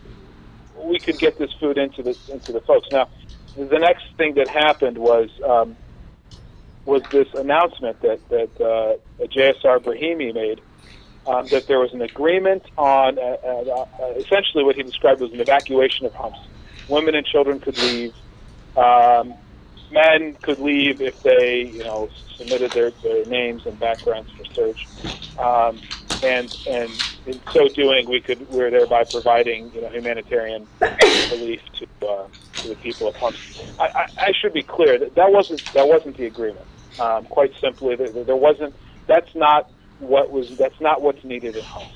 we could get this food into the into the folks. Now, the next thing that happened was um, was this announcement that that uh, JSR Brahimi made um, that there was an agreement on uh, uh, uh, essentially what he described as an evacuation of Homs. Women and children could leave. Um, men could leave if they, you know, submitted their, their names and backgrounds for search. Um, and and in so doing, we could we're thereby providing you know humanitarian relief to uh, to the people of Homs. I, I, I should be clear that that wasn't that wasn't the agreement. Um, quite simply, there, there wasn't. That's not what was. That's not what's needed in Homs.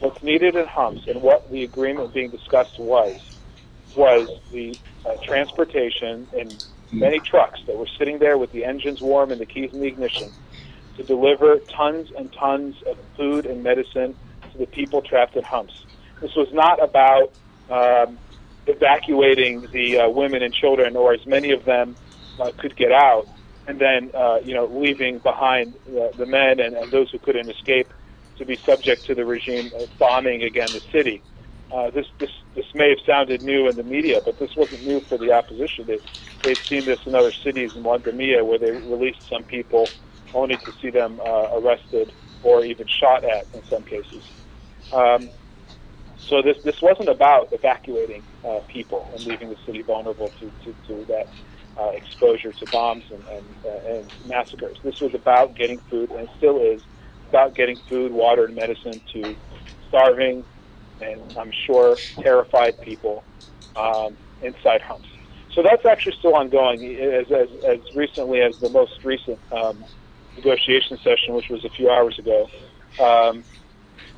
What's needed in Homs and what the agreement being discussed was was the uh, transportation and many trucks that were sitting there with the engines warm and the keys in the ignition to deliver tons and tons of food and medicine to the people trapped in Homs. This was not about um, evacuating the uh, women and children, or as many of them uh, could get out, and then uh, you know leaving behind the, the men and, and those who couldn't escape to be subject to the regime bombing again the city. Uh, this, this, this may have sounded new in the media, but this wasn't new for the opposition. They, they've seen this in other cities in Moadamiya where they released some people only to see them uh, arrested or even shot at in some cases. Um, so this, this wasn't about evacuating uh, people and leaving the city vulnerable to, to, to that uh, exposure to bombs and, and, uh, and massacres. This was about getting food, and still is, about getting food, water, and medicine to starving, and I'm sure terrified people um, inside Homs. So that's actually still ongoing. As, as, as recently as the most recent um, negotiation session, which was a few hours ago, um,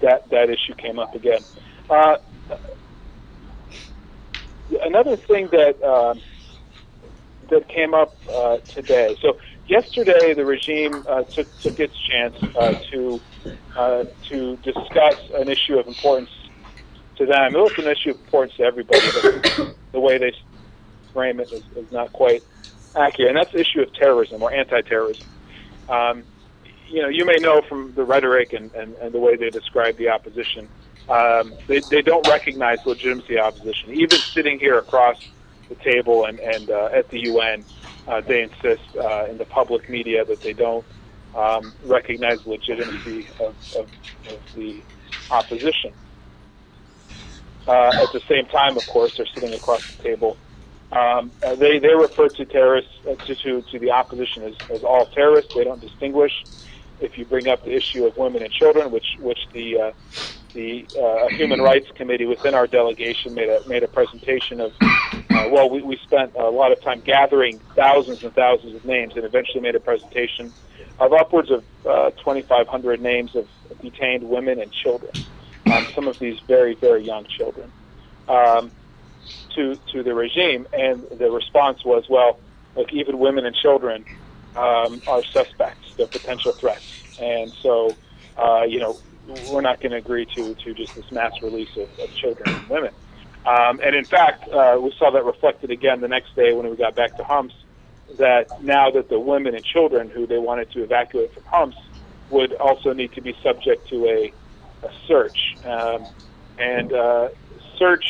that that issue came up again. Uh, another thing that um, that came up uh, today. So yesterday, the regime uh, took took its chance uh, to uh, to discuss an issue of importance to them. It was an issue of importance to everybody, but the way they frame it is, is not quite accurate, and that's the issue of terrorism or anti-terrorism. Um, you know, you may know from the rhetoric and, and, and the way they describe the opposition, um, they, they don't recognize legitimacy opposition. Even sitting here across the table and, and uh, at the UN, uh, they insist uh, in the public media that they don't um, recognize the legitimacy of, of, of the opposition. Uh, at the same time, of course, they're sitting across the table. Um, uh, they they refer to terrorists uh, to, to to the opposition as, as all terrorists. They don't distinguish. If you bring up the issue of women and children, which which the uh, the uh, Human Rights Committee within our delegation made a made a presentation of. Uh, well, we, we spent a lot of time gathering thousands and thousands of names, and eventually made a presentation of upwards of uh, 2,500 names of detained women and children. Um, some of these very very young children. Um, to to the regime, and the response was, well, look, even women and children um, are suspects; they're potential threats, and so uh, you know we're not going to agree to to just this mass release of, of children and women. Um, and in fact, uh, we saw that reflected again the next day when we got back to Homs, that now that the women and children who they wanted to evacuate from Homs would also need to be subject to a, a search. Um, and uh, search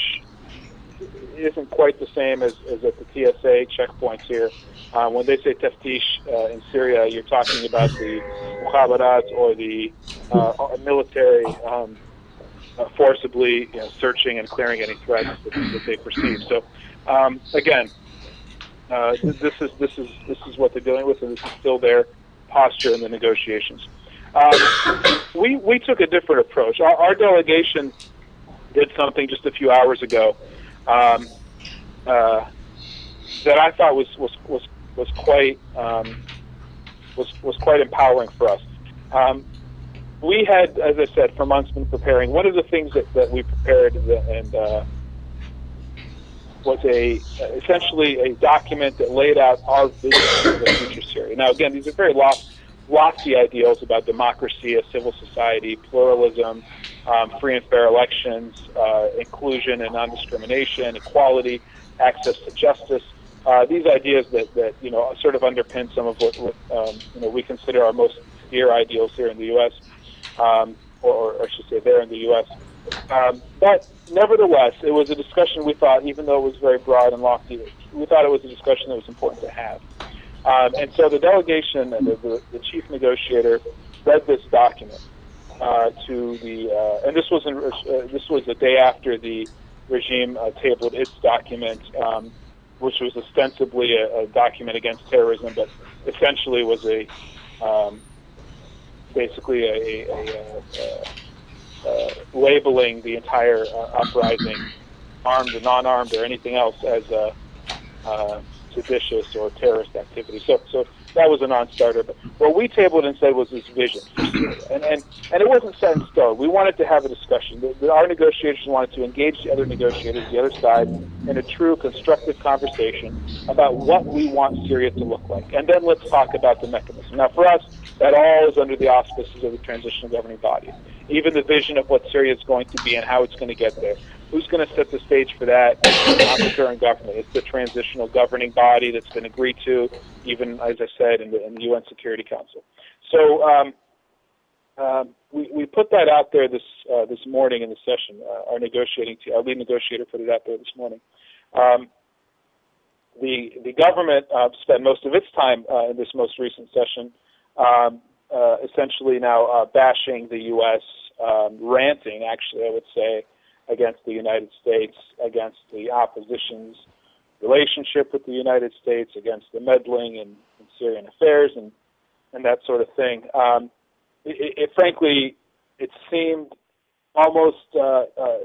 isn't quite the same as, as at the TSA checkpoints here. Uh, when they say taftish uh, in Syria, you're talking about the mukhabarat or the uh, military um, uh, forcibly you know, searching and clearing any threats that, that they perceive. So, um, again, uh, this is this is this is what they're dealing with, and this is still their posture in the negotiations. Um, we we took a different approach. Our, our delegation did something just a few hours ago um, uh, that I thought was was was was quite um, was was quite empowering for us. Um, we had, as I said, for months been preparing. One of the things that, that we prepared and uh, was a essentially a document that laid out our vision for the future Syria. Now, again, these are very lost, lofty ideals about democracy, a civil society, pluralism, um, free and fair elections, uh, inclusion and non-discrimination, equality, access to justice. Uh, these ideas that, that you know sort of underpin some of what, what um, you know we consider our most dear ideals here in the U.S. Um, or, or I should say there in the U.S. Um, but nevertheless, it was a discussion we thought, even though it was very broad and lofty, we thought it was a discussion that was important to have. Um, and so the delegation and the, the, the chief negotiator read this document uh, to the, uh, and this was in, uh, this was the day after the regime uh, tabled its document, um, which was ostensibly a, a, document against terrorism, but essentially was a um, basically a, a, a labeling the entire uh, uprising, armed or non-armed or anything else, as a uh, seditious or terrorist activity. So, so that was a non-starter. But what we tabled and said was this vision for Syria, and and and it wasn't set in stone. We wanted to have a discussion. The, the, our negotiators wanted to engage the other negotiators, the other side, in a true constructive conversation about what we want Syria to look like, and then let's talk about the mechanism. Now, for us, that all is under the auspices of the transitional governing body. Even the vision of what Syria is going to be and how it's going to get there who's going to set the stage for that? It's not the current government. It's the transitional governing body that's been agreed to, even as I said, in the, in the UN Security Council. So um, um, we, we put that out there this uh, this morning in the session. Uh, our negotiating team, our lead negotiator put it out there this morning. Um, the the government uh, spent most of its time uh, in this most recent session, um, uh, essentially now bashing the U.S., um, ranting. Actually, I would say against the United States, against the opposition's relationship with the United States, against the meddling in, in Syrian affairs, and and that sort of thing. Um, it, it, frankly, it seemed almost uh, uh,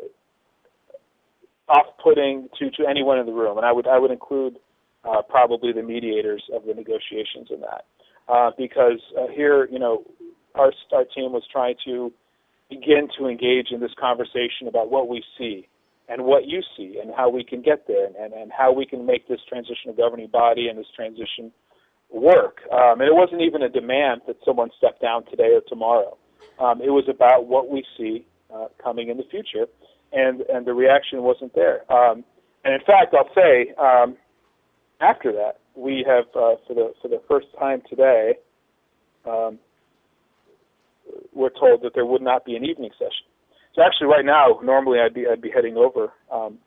off-putting to to anyone in the room, and I would I would include uh, probably the mediators of the negotiations in that, uh, because uh, here, you know, our our team was trying to begin to engage in this conversation about what we see and what you see and how we can get there and, and how we can make this transition transitional governing body and this transition work. Um, and it wasn't even a demand that someone step down today or tomorrow. Um, it was about what we see uh, coming in the future, and and the reaction wasn't there. Um, and in fact, I'll say um, after that, we have uh, for the for the first time today, um, we're told that there would not be an evening session. So actually, right now, normally I'd be I'd be heading over um,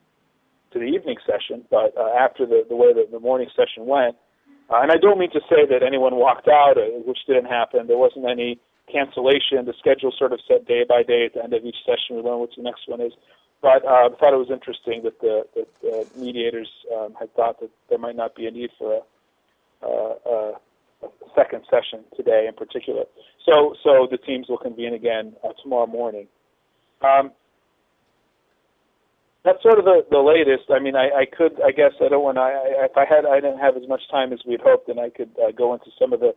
to the evening session, but uh, after the the way that the morning session went, uh, and I don't mean to say that anyone walked out, uh, which didn't happen. There wasn't any cancellation. The schedule sort of set day by day at the end of each session. We learn what the next one is. But uh, I thought it was interesting that the, that the mediators um, had thought that there might not be a need for a, uh, a second session today in particular. So, so the teams will convene again uh, tomorrow morning. Um, that's sort of the, the latest. I mean, I, I could, I guess, I don't want to. I, if I had, I didn't have as much time as we'd hoped, then I could uh, go into some of the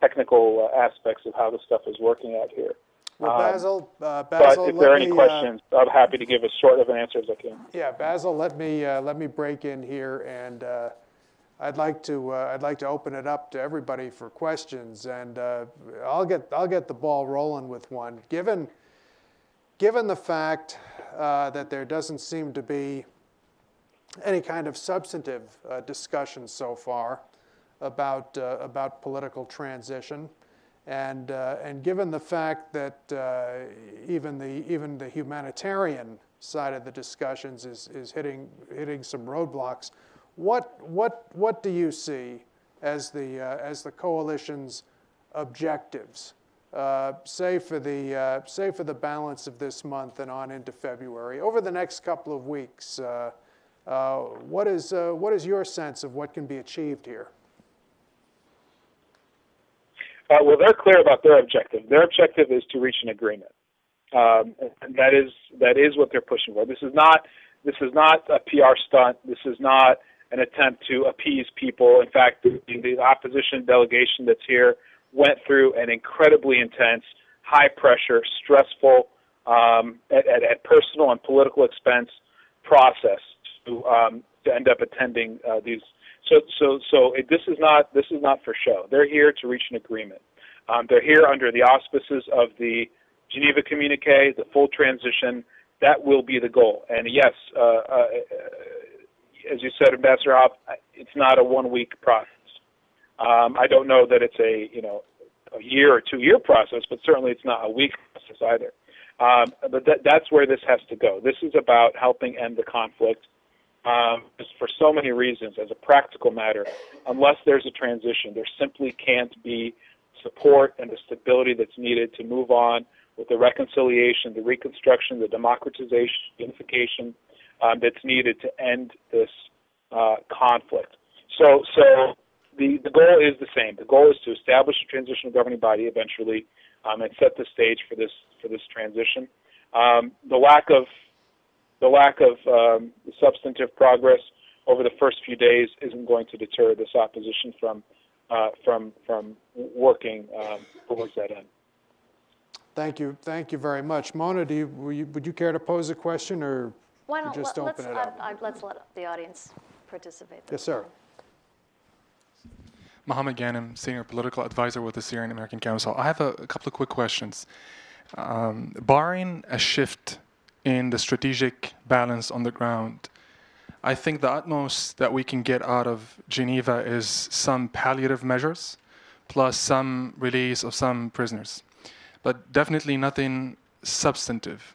technical uh, aspects of how the stuff is working out here. Well, Um, Bassel, uh, Bassel, but if there are any me, uh, questions, I'm happy to give as short of an answer as I can. Yeah, Bassel, let me, uh, let me break in here, and uh, I'd like to, uh, I'd like to open it up to everybody for questions, and uh, I'll get, I'll get the ball rolling with one. Given, given the fact uh, that there doesn't seem to be any kind of substantive uh, discussion so far about, uh, about political transition, and, uh, and given the fact that even, the, even the humanitarian side of the discussions is, is hitting, hitting some roadblocks, what, what, what do you see as the, uh, as the coalition's objectives, uh, say, for the, uh, say for the balance of this month and on into February? Over the next couple of weeks, uh, uh, what, is, uh, what is your sense of what can be achieved here? Well, they're clear about their objective. Their objective is to reach an agreement, um, that is that is what they're pushing for. This is not this is not a PR stunt. This is not an attempt to appease people. In fact, the, the opposition delegation that's here went through an incredibly intense, high pressure, stressful, um, at, at, at personal and political expense process to um, to end up attending uh, these so, so, so it, this is not this is not for show. They're here to reach an agreement. Um, they're here under the auspices of the Geneva Communique, the full transition. That will be the goal. And yes, uh, uh, as you said, Ambassador Hof, it's not a one-week process. Um, I don't know that it's a you know a year or two-year process, but certainly it's not a week process either. Um, but that, that's where this has to go. This is about helping end the conflict um, for so many reasons, as a practical matter, unless there's a transition, there simply can't be support and the stability that's needed to move on with the reconciliation, the reconstruction, the democratization, unification um, that's needed to end this uh, conflict. So, so the, the goal is the same. The goal is to establish a transitional governing body eventually um, and set the stage for this for this transition. Um, the lack of the lack of um, substantive progress over the first few days isn't going to deter this opposition from uh, from from working um, towards that end. Thank you, thank you very much. Mona, do you, you, would you care to pose a question, or Why don't, just let- open let's, it up? I- I- let's let the audience participate. Yes, sir. Mohammed Ghanem, Senior Political Advisor with the Syrian American Council. I have a, a couple of quick questions. Um, barring a shift in the strategic balance on the ground, I think the utmost that we can get out of Geneva is some palliative measures plus some release of some prisoners, but definitely nothing substantive.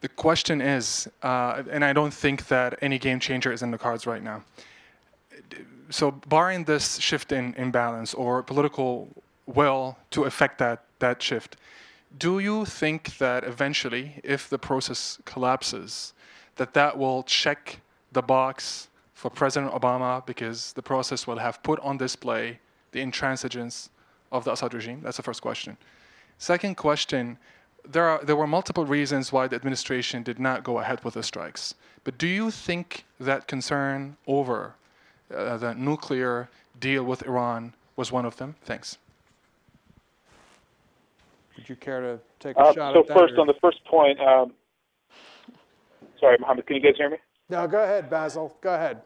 The question is, uh, and I don't think that any game changer is in the cards right now so barring this shift in, in balance or political will to affect that, that shift, do you think that eventually, if the process collapses, that that will check the box for President Obama because the process will have put on display the intransigence of the Assad regime? That's the first question. Second question, there, are, there were multiple reasons why the administration did not go ahead with the strikes. But do you think that concern over uh, the nuclear deal with Iran was one of them? Thanks. Would you care to take a Uh, shot so at that? So first, or- on the first point, um, sorry, Mohammed, can you guys hear me? No, go ahead, Bassel, go ahead.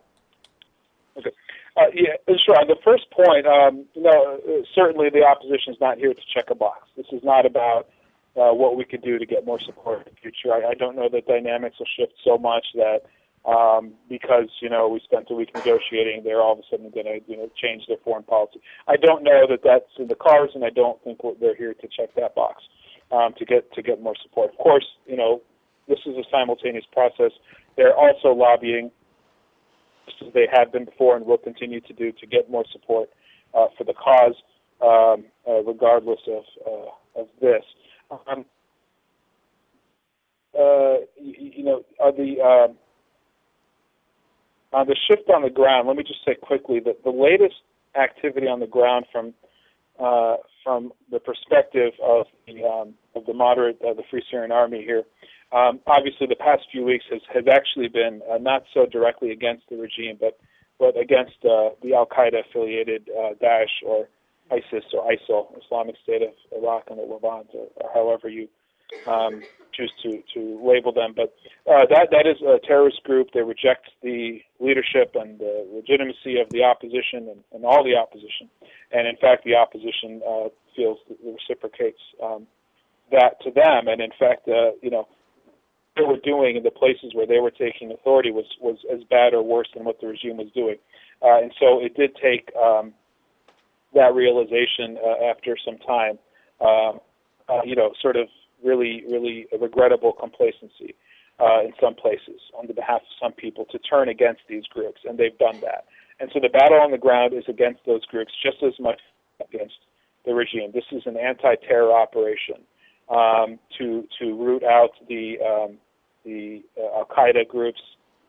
Okay. Uh, yeah, sure. On the first point, um, no, uh, certainly the opposition is not here to check a box. This is not about uh, what we could do to get more support in the future. I, I don't know that dynamics will shift so much that um, because you know we spent a week negotiating, they're all of a sudden going to you know change their foreign policy. I don't know that that's in the cards, and I don't think they're here to check that box um, to get to get more support. Of course, you know this is a simultaneous process. They're also lobbying, just as they have been before and will continue to do, to get more support uh, for the cause, um, uh, regardless of uh, of this. Um, uh, you, know, are the um, on the shift on the ground, let me just say quickly that the latest activity on the ground from uh, from the perspective of the um, of the moderate uh, the Free Syrian Army here, um, obviously the past few weeks has has actually been uh, not so directly against the regime, but but against uh, the Al Qaeda affiliated uh, Daesh or ISIS or ISIL, Islamic State of Iraq and the Levant, or, or however you um, choose to, to label them. But uh, that that is a terrorist group. They reject the leadership and the legitimacy of the opposition and, and all the opposition. And in fact, the opposition uh, feels reciprocates um, that to them. And in fact, uh, you know, they were doing in the places where they were taking authority was was as bad or worse than what the regime was doing. Uh, and so it did take um, that realization uh, after some time. Um, uh, you know, sort of really, really regrettable complacency uh, in some places on the behalf of some people to turn against these groups, and they've done that. And so the battle on the ground is against those groups just as much against the regime. This is an anti-terror operation um, to to root out the um, the uh, Al Qaeda groups,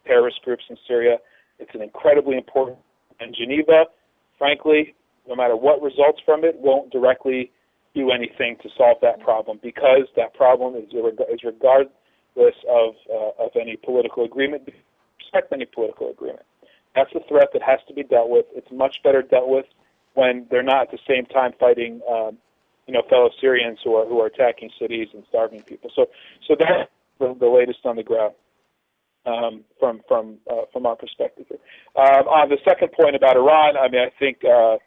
terrorist groups in Syria. It's an incredibly important. And Geneva, frankly, no matter what results from it, won't directly do anything to solve that problem because that problem is, is regardless of uh, of any political agreement. Respect any political agreement. That's a threat that has to be dealt with. It's much better dealt with when they're not at the same time fighting, um, you know, fellow Syrians who are who are attacking cities and starving people. So, so that's the, the latest on the ground um, from from uh, from our perspective. Um, on the second point about Iran, I mean, I think uh,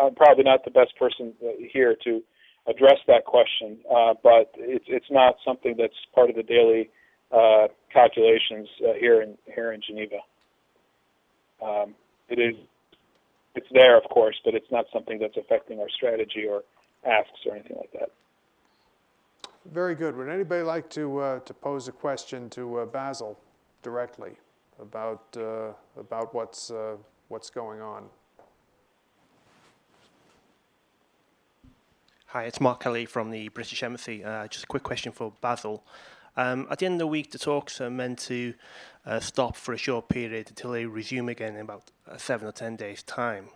I'm probably not the best person uh, here to address that question, uh, but it's it's not something that's part of the daily uh, calculations uh, here in here in Geneva. Um, it is it's there, of course, but it's not something that's affecting our strategy or asks or anything like that. Very good. Would anybody like to to pose a question to Bassel directly about uh, about what's what's going on? Hi, it's Mark Kelly from the British Embassy. Uh, just a quick question for Bassel. Um, at the end of the week, the talks are meant to uh, stop for a short period until they resume again in about uh, seven or ten days' time.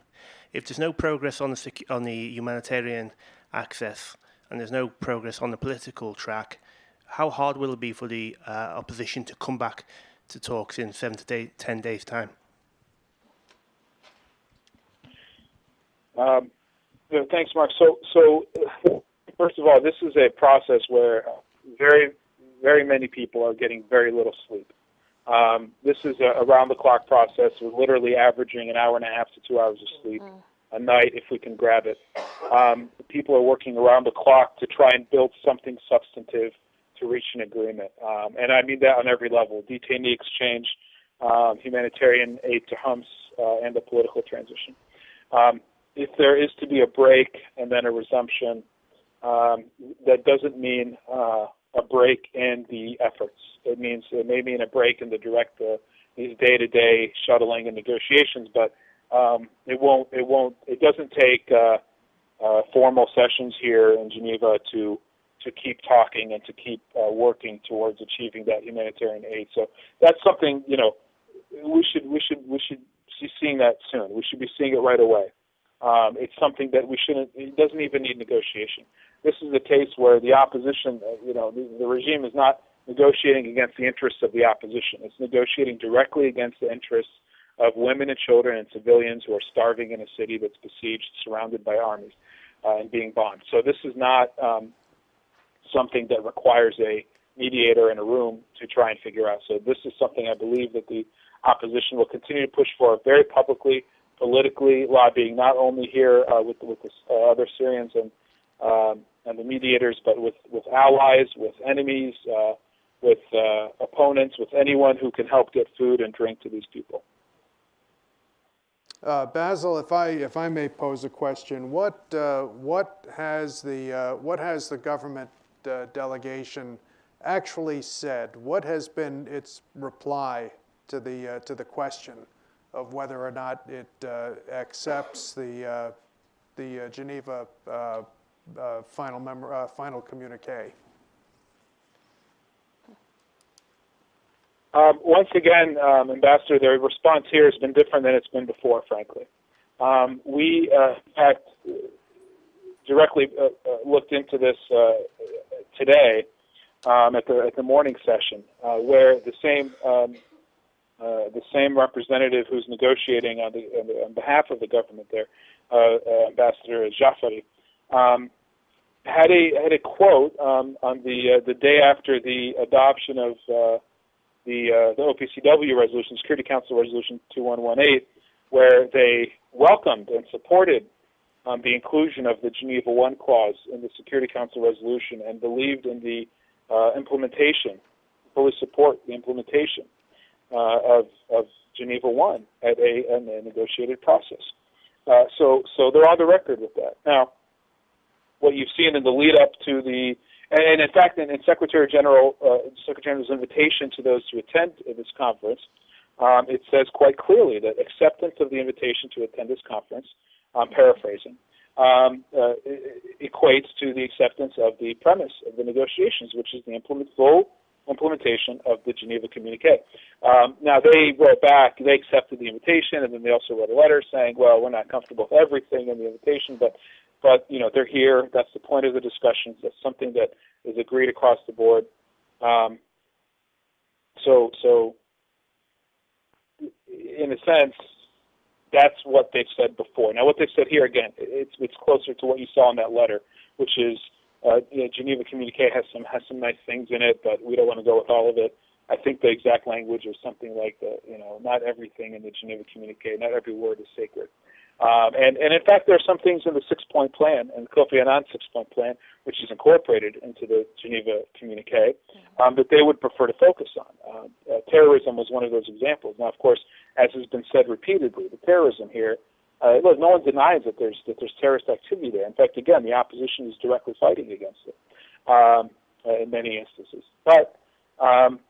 If there's no progress on the, on the humanitarian access and there's no progress on the political track, how hard will it be for the uh, opposition to come back to talks in seven to day, ten days' time? Um, thanks, Mark. So, so first of all, this is a process where very, very many people are getting very little sleep. Um, this is a around-the-clock process. We're literally averaging an hour and a half to two hours of sleep mm-hmm. a night if we can grab it. Um, people are working around the clock to try and build something substantive to reach an agreement, um, and I mean that on every level: detainee exchange, um, humanitarian aid to Homs, uh, and the political transition. Um, if there is to be a break and then a resumption, um, that doesn't mean uh, a break in the efforts. It means it may mean a break in the direct uh, these day-to-day shuttling and negotiations, but um, it won't. It won't. It doesn't take uh, uh, formal sessions here in Geneva to to keep talking and to keep uh, working towards achieving that humanitarian aid. So that's something you know we should we should we should be seeing that soon. We should be seeing it right away. Um, it's something that we shouldn't. It doesn't even need negotiation. This is a case where the opposition, uh, you know, the, the regime is not negotiating against the interests of the opposition. It's negotiating directly against the interests of women and children and civilians who are starving in a city that's besieged, surrounded by armies, uh, and being bombed. So this is not um, something that requires a mediator in a room to try and figure out. So this is something I believe that the opposition will continue to push for very publicly politically, lobbying not only here uh, with with the, uh, other Syrians and um, and the mediators, but with with allies, with enemies, uh, with uh, opponents, with anyone who can help get food and drink to these people. Uh, Bassel, if I, if I may pose a question, what, uh, what, has, the, what has the government uh, delegation actually said? What has been its reply to the, uh, to the question of whether or not it uh, accepts the, the Geneva final, memor- final communique? Um, once again, um, Ambassador, the response here has been different than it's been before, frankly. Um, we, uh, in fact, directly uh, uh, looked into this uh, today um, at the at the morning session, uh, where the same um, uh, the same representative who's negotiating on, the, on, the, on behalf of the government there, Ambassador Jafari, um, had a had a quote on the the day after the adoption of the uh, the OPCW resolution, Security Council Resolution 2118, where they welcomed and supported um, the inclusion of the Geneva One clause in the Security Council resolution and believed in the uh, implementation, fully support the implementation uh, of of Geneva One at a, a negotiated process. Uh, so so they're on the record with that. Now, what you've seen in the lead up to the and in fact, in, in Secretary General uh, Secretary General's invitation to those to attend this conference, um, it says quite clearly that acceptance of the invitation to attend this conference, I'm paraphrasing, um, uh, equates to the acceptance of the premise of the negotiations, which is the implement, full implementation of the Geneva Communique. Um, now, they wrote back, they accepted the invitation, and then they also wrote a letter saying, well, we're not comfortable with everything in the invitation, but but you know they're here. That's the point of the discussions. That's something that is agreed across the board. Um, so so in a sense, that's what they've said before. Now, what they've said here again, it's it's closer to what you saw in that letter, which is uh, you know, Geneva Communique has some has some nice things in it, but we don't want to go with all of it. I think the exact language is something like the you know not everything in the Geneva Communique, not every word is sacred. Um, and, and in fact, there are some things in the six-point plan and Kofi Annan six-point plan, which is incorporated into the Geneva Communique, um, that they would prefer to focus on. Uh, uh, terrorism was one of those examples. Now, of course, as has been said repeatedly, the terrorism here, uh, look, no one denies that there's that there's terrorist activity there. In fact, again, the opposition is directly fighting against it um, uh, in many instances. But um,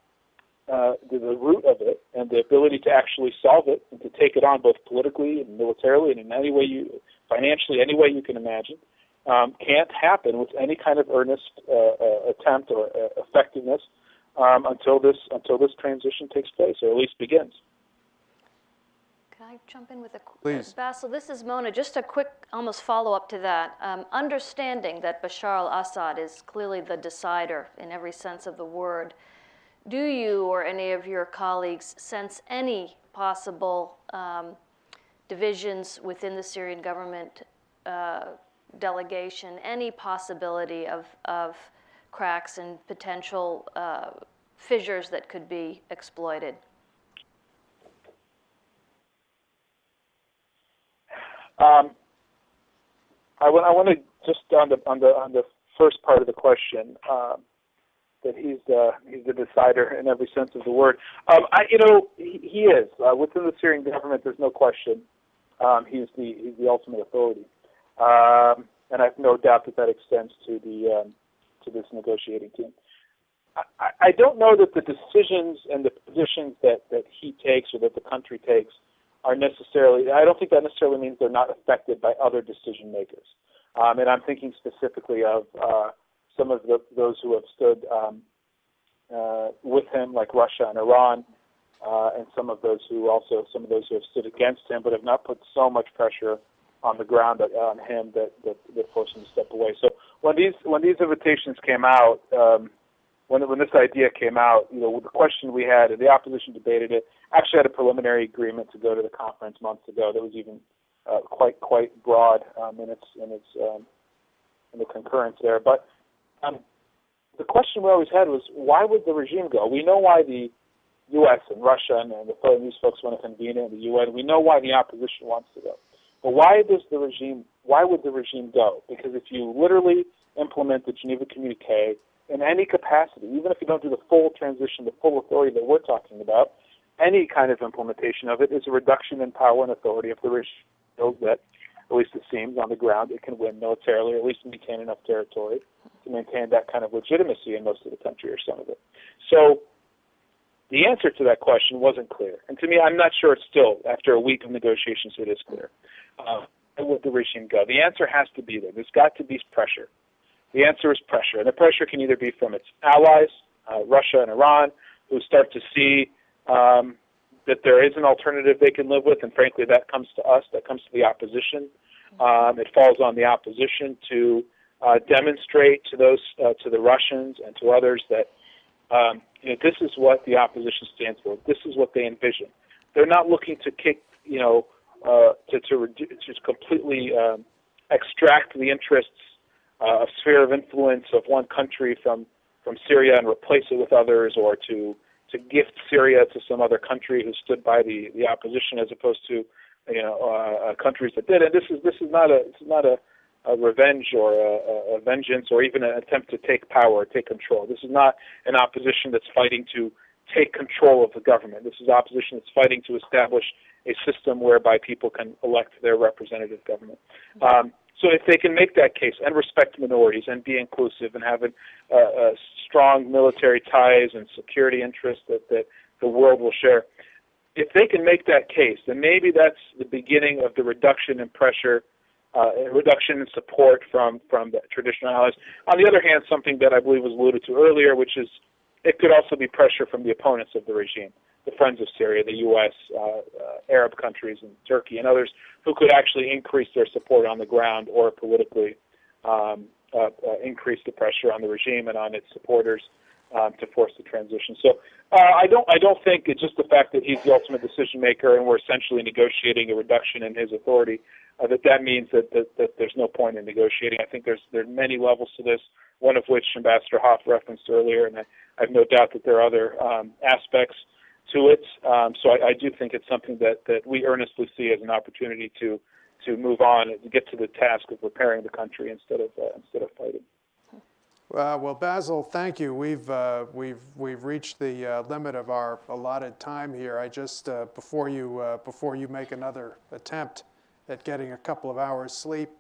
uh, the, the root of it and the ability to actually solve it and to take it on both politically and militarily and in any way you, financially, any way you can imagine, um, can't happen with any kind of earnest uh, uh, attempt or uh, effectiveness um, until this until this transition takes place or at least begins. Can I jump in with a Please. Bassel, this is Mona. Just a quick, almost follow up to that. Um, understanding that Bashar al-Assad is clearly the decider in every sense of the word do you or any of your colleagues sense any possible um, divisions within the Syrian government uh, delegation, any possibility of, of cracks and potential uh, fissures that could be exploited? Um, I want, want to just on the on the on the first part of the question. Um, that he's the he's the decider in every sense of the word. Um, I, you know, he, he is uh, within the Syrian government. There's no question. Um, he's the he's the ultimate authority, um, and I have no doubt that that extends to the um, to this negotiating team. I, I don't know that the decisions and the positions that that he takes or that the country takes are necessarily. I don't think that necessarily means they're not affected by other decision makers. Um, and I'm thinking specifically of uh, some of the, those who have stood um, uh, with him, like Russia and Iran, uh, and some of those who also some of those who have stood against him, but have not put so much pressure on the ground on him that, that, that forced him to step away. So when these when these invitations came out, um, when when this idea came out, you know, the question we had, and the opposition debated it. Actually, had a preliminary agreement to go to the conference months ago. That was even uh, quite quite broad um, in its in its um, in the concurrence there. But um, the question we always had was why would the regime go? We know why the U.S. and Russia and, and the these folks want to convene in the UN. We know why the opposition wants to go. But why does the regime? Why would the regime go? Because if you literally implement the Geneva Communique in any capacity, even if you don't do the full transition, the full authority that we're talking about, any kind of implementation of it is a reduction in power and authority of the regime. That, at least it seems, on the ground, it can win militarily, or at least maintain enough territory to maintain that kind of legitimacy in most of the country or some of it. So the answer to that question wasn't clear. And to me, I'm not sure it's still, after a week of negotiations, it is clear. Uh, would the regime go? The answer has to be there. There's got to be pressure. The answer is pressure. And the pressure can either be from its allies, uh, Russia and Iran, who start to see um, that there is an alternative they can live with, and frankly, that comes to us, that comes to the opposition. Um, it falls on the opposition to uh, demonstrate to those, uh, to the Russians and to others that um, you know, this is what the opposition stands for. This is what they envision. They're not looking to kick, you know, uh, to to redu- just completely um, extract the interests, uh, a sphere of influence of one country from from Syria and replace it with others, or to to gift Syria to some other country who stood by the the opposition, as opposed to you know uh, uh, countries that did. And this is this is not a this is not a a revenge or a, a vengeance or even an attempt to take power or take control. This is not an opposition that's fighting to take control of the government. This is opposition that's fighting to establish a system whereby people can elect their representative government. Um, so if they can make that case and respect minorities and be inclusive and have a, uh, strong military ties and security interests that, that the world will share, if they can make that case, then maybe that's the beginning of the reduction in pressure uh, reduction in support from from the traditional allies. On the other hand, something that I believe was alluded to earlier, which is it could also be pressure from the opponents of the regime, the friends of Syria, the U.S., uh, uh, Arab countries, and Turkey, and others, who could actually increase their support on the ground or politically um, uh, uh, increase the pressure on the regime and on its supporters um, to force the transition. So uh, I don't I don't think it's just the fact that he's the ultimate decision maker and we're essentially negotiating a reduction in his authority uh, that that means that, that that there's no point in negotiating. I think there's there are many levels to this. One of which Ambassador Hof referenced earlier, and I, I have no doubt that there are other um, aspects to it. Um, so I, I do think it's something that that we earnestly see as an opportunity to to move on and get to the task of repairing the country instead of uh, instead of fighting. Uh, well, Bassel, thank you. We've uh, we've we've reached the uh, limit of our allotted time here. I just uh, before you uh, before you make another attempt at getting a couple of hours sleep,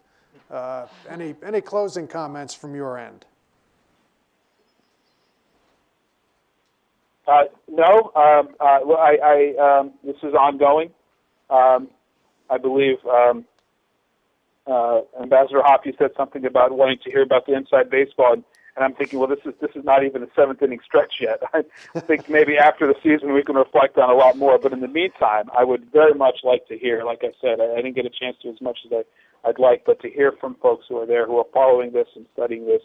uh, any any closing comments from your end? no. Um, I, I um, this is ongoing. Um, I believe um, Ambassador you said something about wanting to hear about the inside baseball. And, and I'm thinking, well, this is this is not even a seventh inning stretch yet. I think maybe after the season we can reflect on a lot more. But in the meantime, I would very much like to hear. Like I said, I, I didn't get a chance to as much as I, I'd like, but to hear from folks who are there, who are following this and studying this.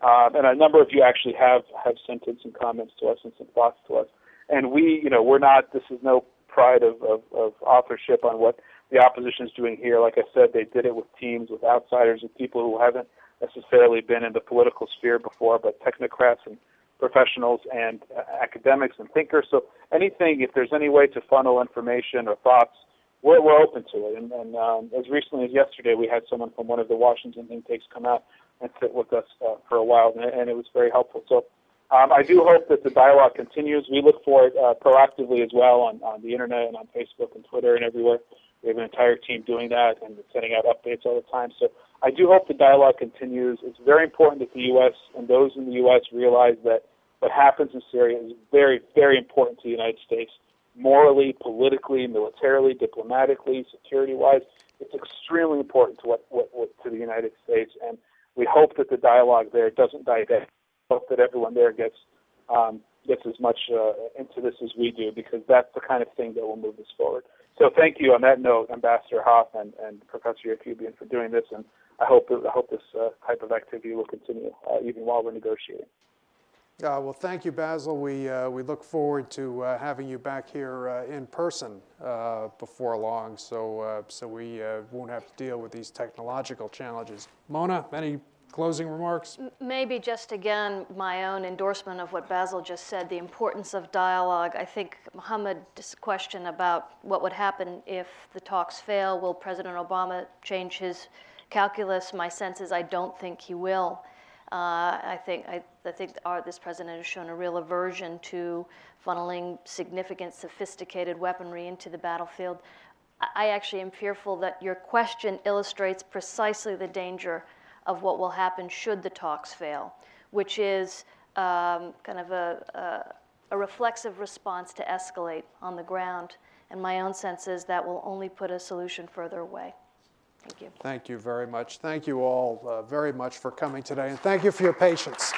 Um, and a number of you actually have have sent in some comments to us and some thoughts to us. And we, you know, we're not. This is no pride of, of, of authorship on what the opposition is doing here. Like I said, they did it with teams, with outsiders, with people who haven't necessarily been in the political sphere before, but technocrats and professionals and uh, academics and thinkers. So anything, if there's any way to funnel information or thoughts, we're, we're open to it. And, and um, as recently as yesterday, we had someone from one of the Washington think tanks come out and sit with us uh, for a while, and, and it was very helpful. So um, I do hope that the dialogue continues. We look for it uh, proactively as well on, on the internet and on Facebook and Twitter and everywhere. We have an entire team doing that and sending out updates all the time. So I do hope the dialogue continues. It's very important that the U.S. and those in the U.S. realize that what happens in Syria is very, very important to the United States, morally, politically, militarily, diplomatically, security-wise. It's extremely important to what, what, what to the United States, and we hope that the dialogue there doesn't die dead. Hope that everyone there gets um, gets as much uh, into this as we do, because that's the kind of thing that will move us forward. So thank you on that note, Ambassador Hof and, Professor Yacoubian for doing this, and I hope I hope this uh, type of activity will continue uh, even while we're negotiating. Uh, well, thank you, Bassel. We, uh, we look forward to uh, having you back here uh, in person before long, so, so we won't have to deal with these technological challenges. Mona, any Closing remarks? Maybe just again, my own endorsement of what Bassel just said, the importance of dialogue. I think Mohammed's question about what would happen if the talks fail, will President Obama change his calculus? My sense is I don't think he will. Uh, I think, I, I think our, this president has shown a real aversion to funneling significant, sophisticated weaponry into the battlefield. I, actually am fearful that your question illustrates precisely the danger of what will happen should the talks fail, which is um, kind of a, a, a reflexive response to escalate on the ground. And my own sense is that will only put a solution further away. Thank you. Thank you very much. Thank you all uh, very much for coming today, and thank you for your patience.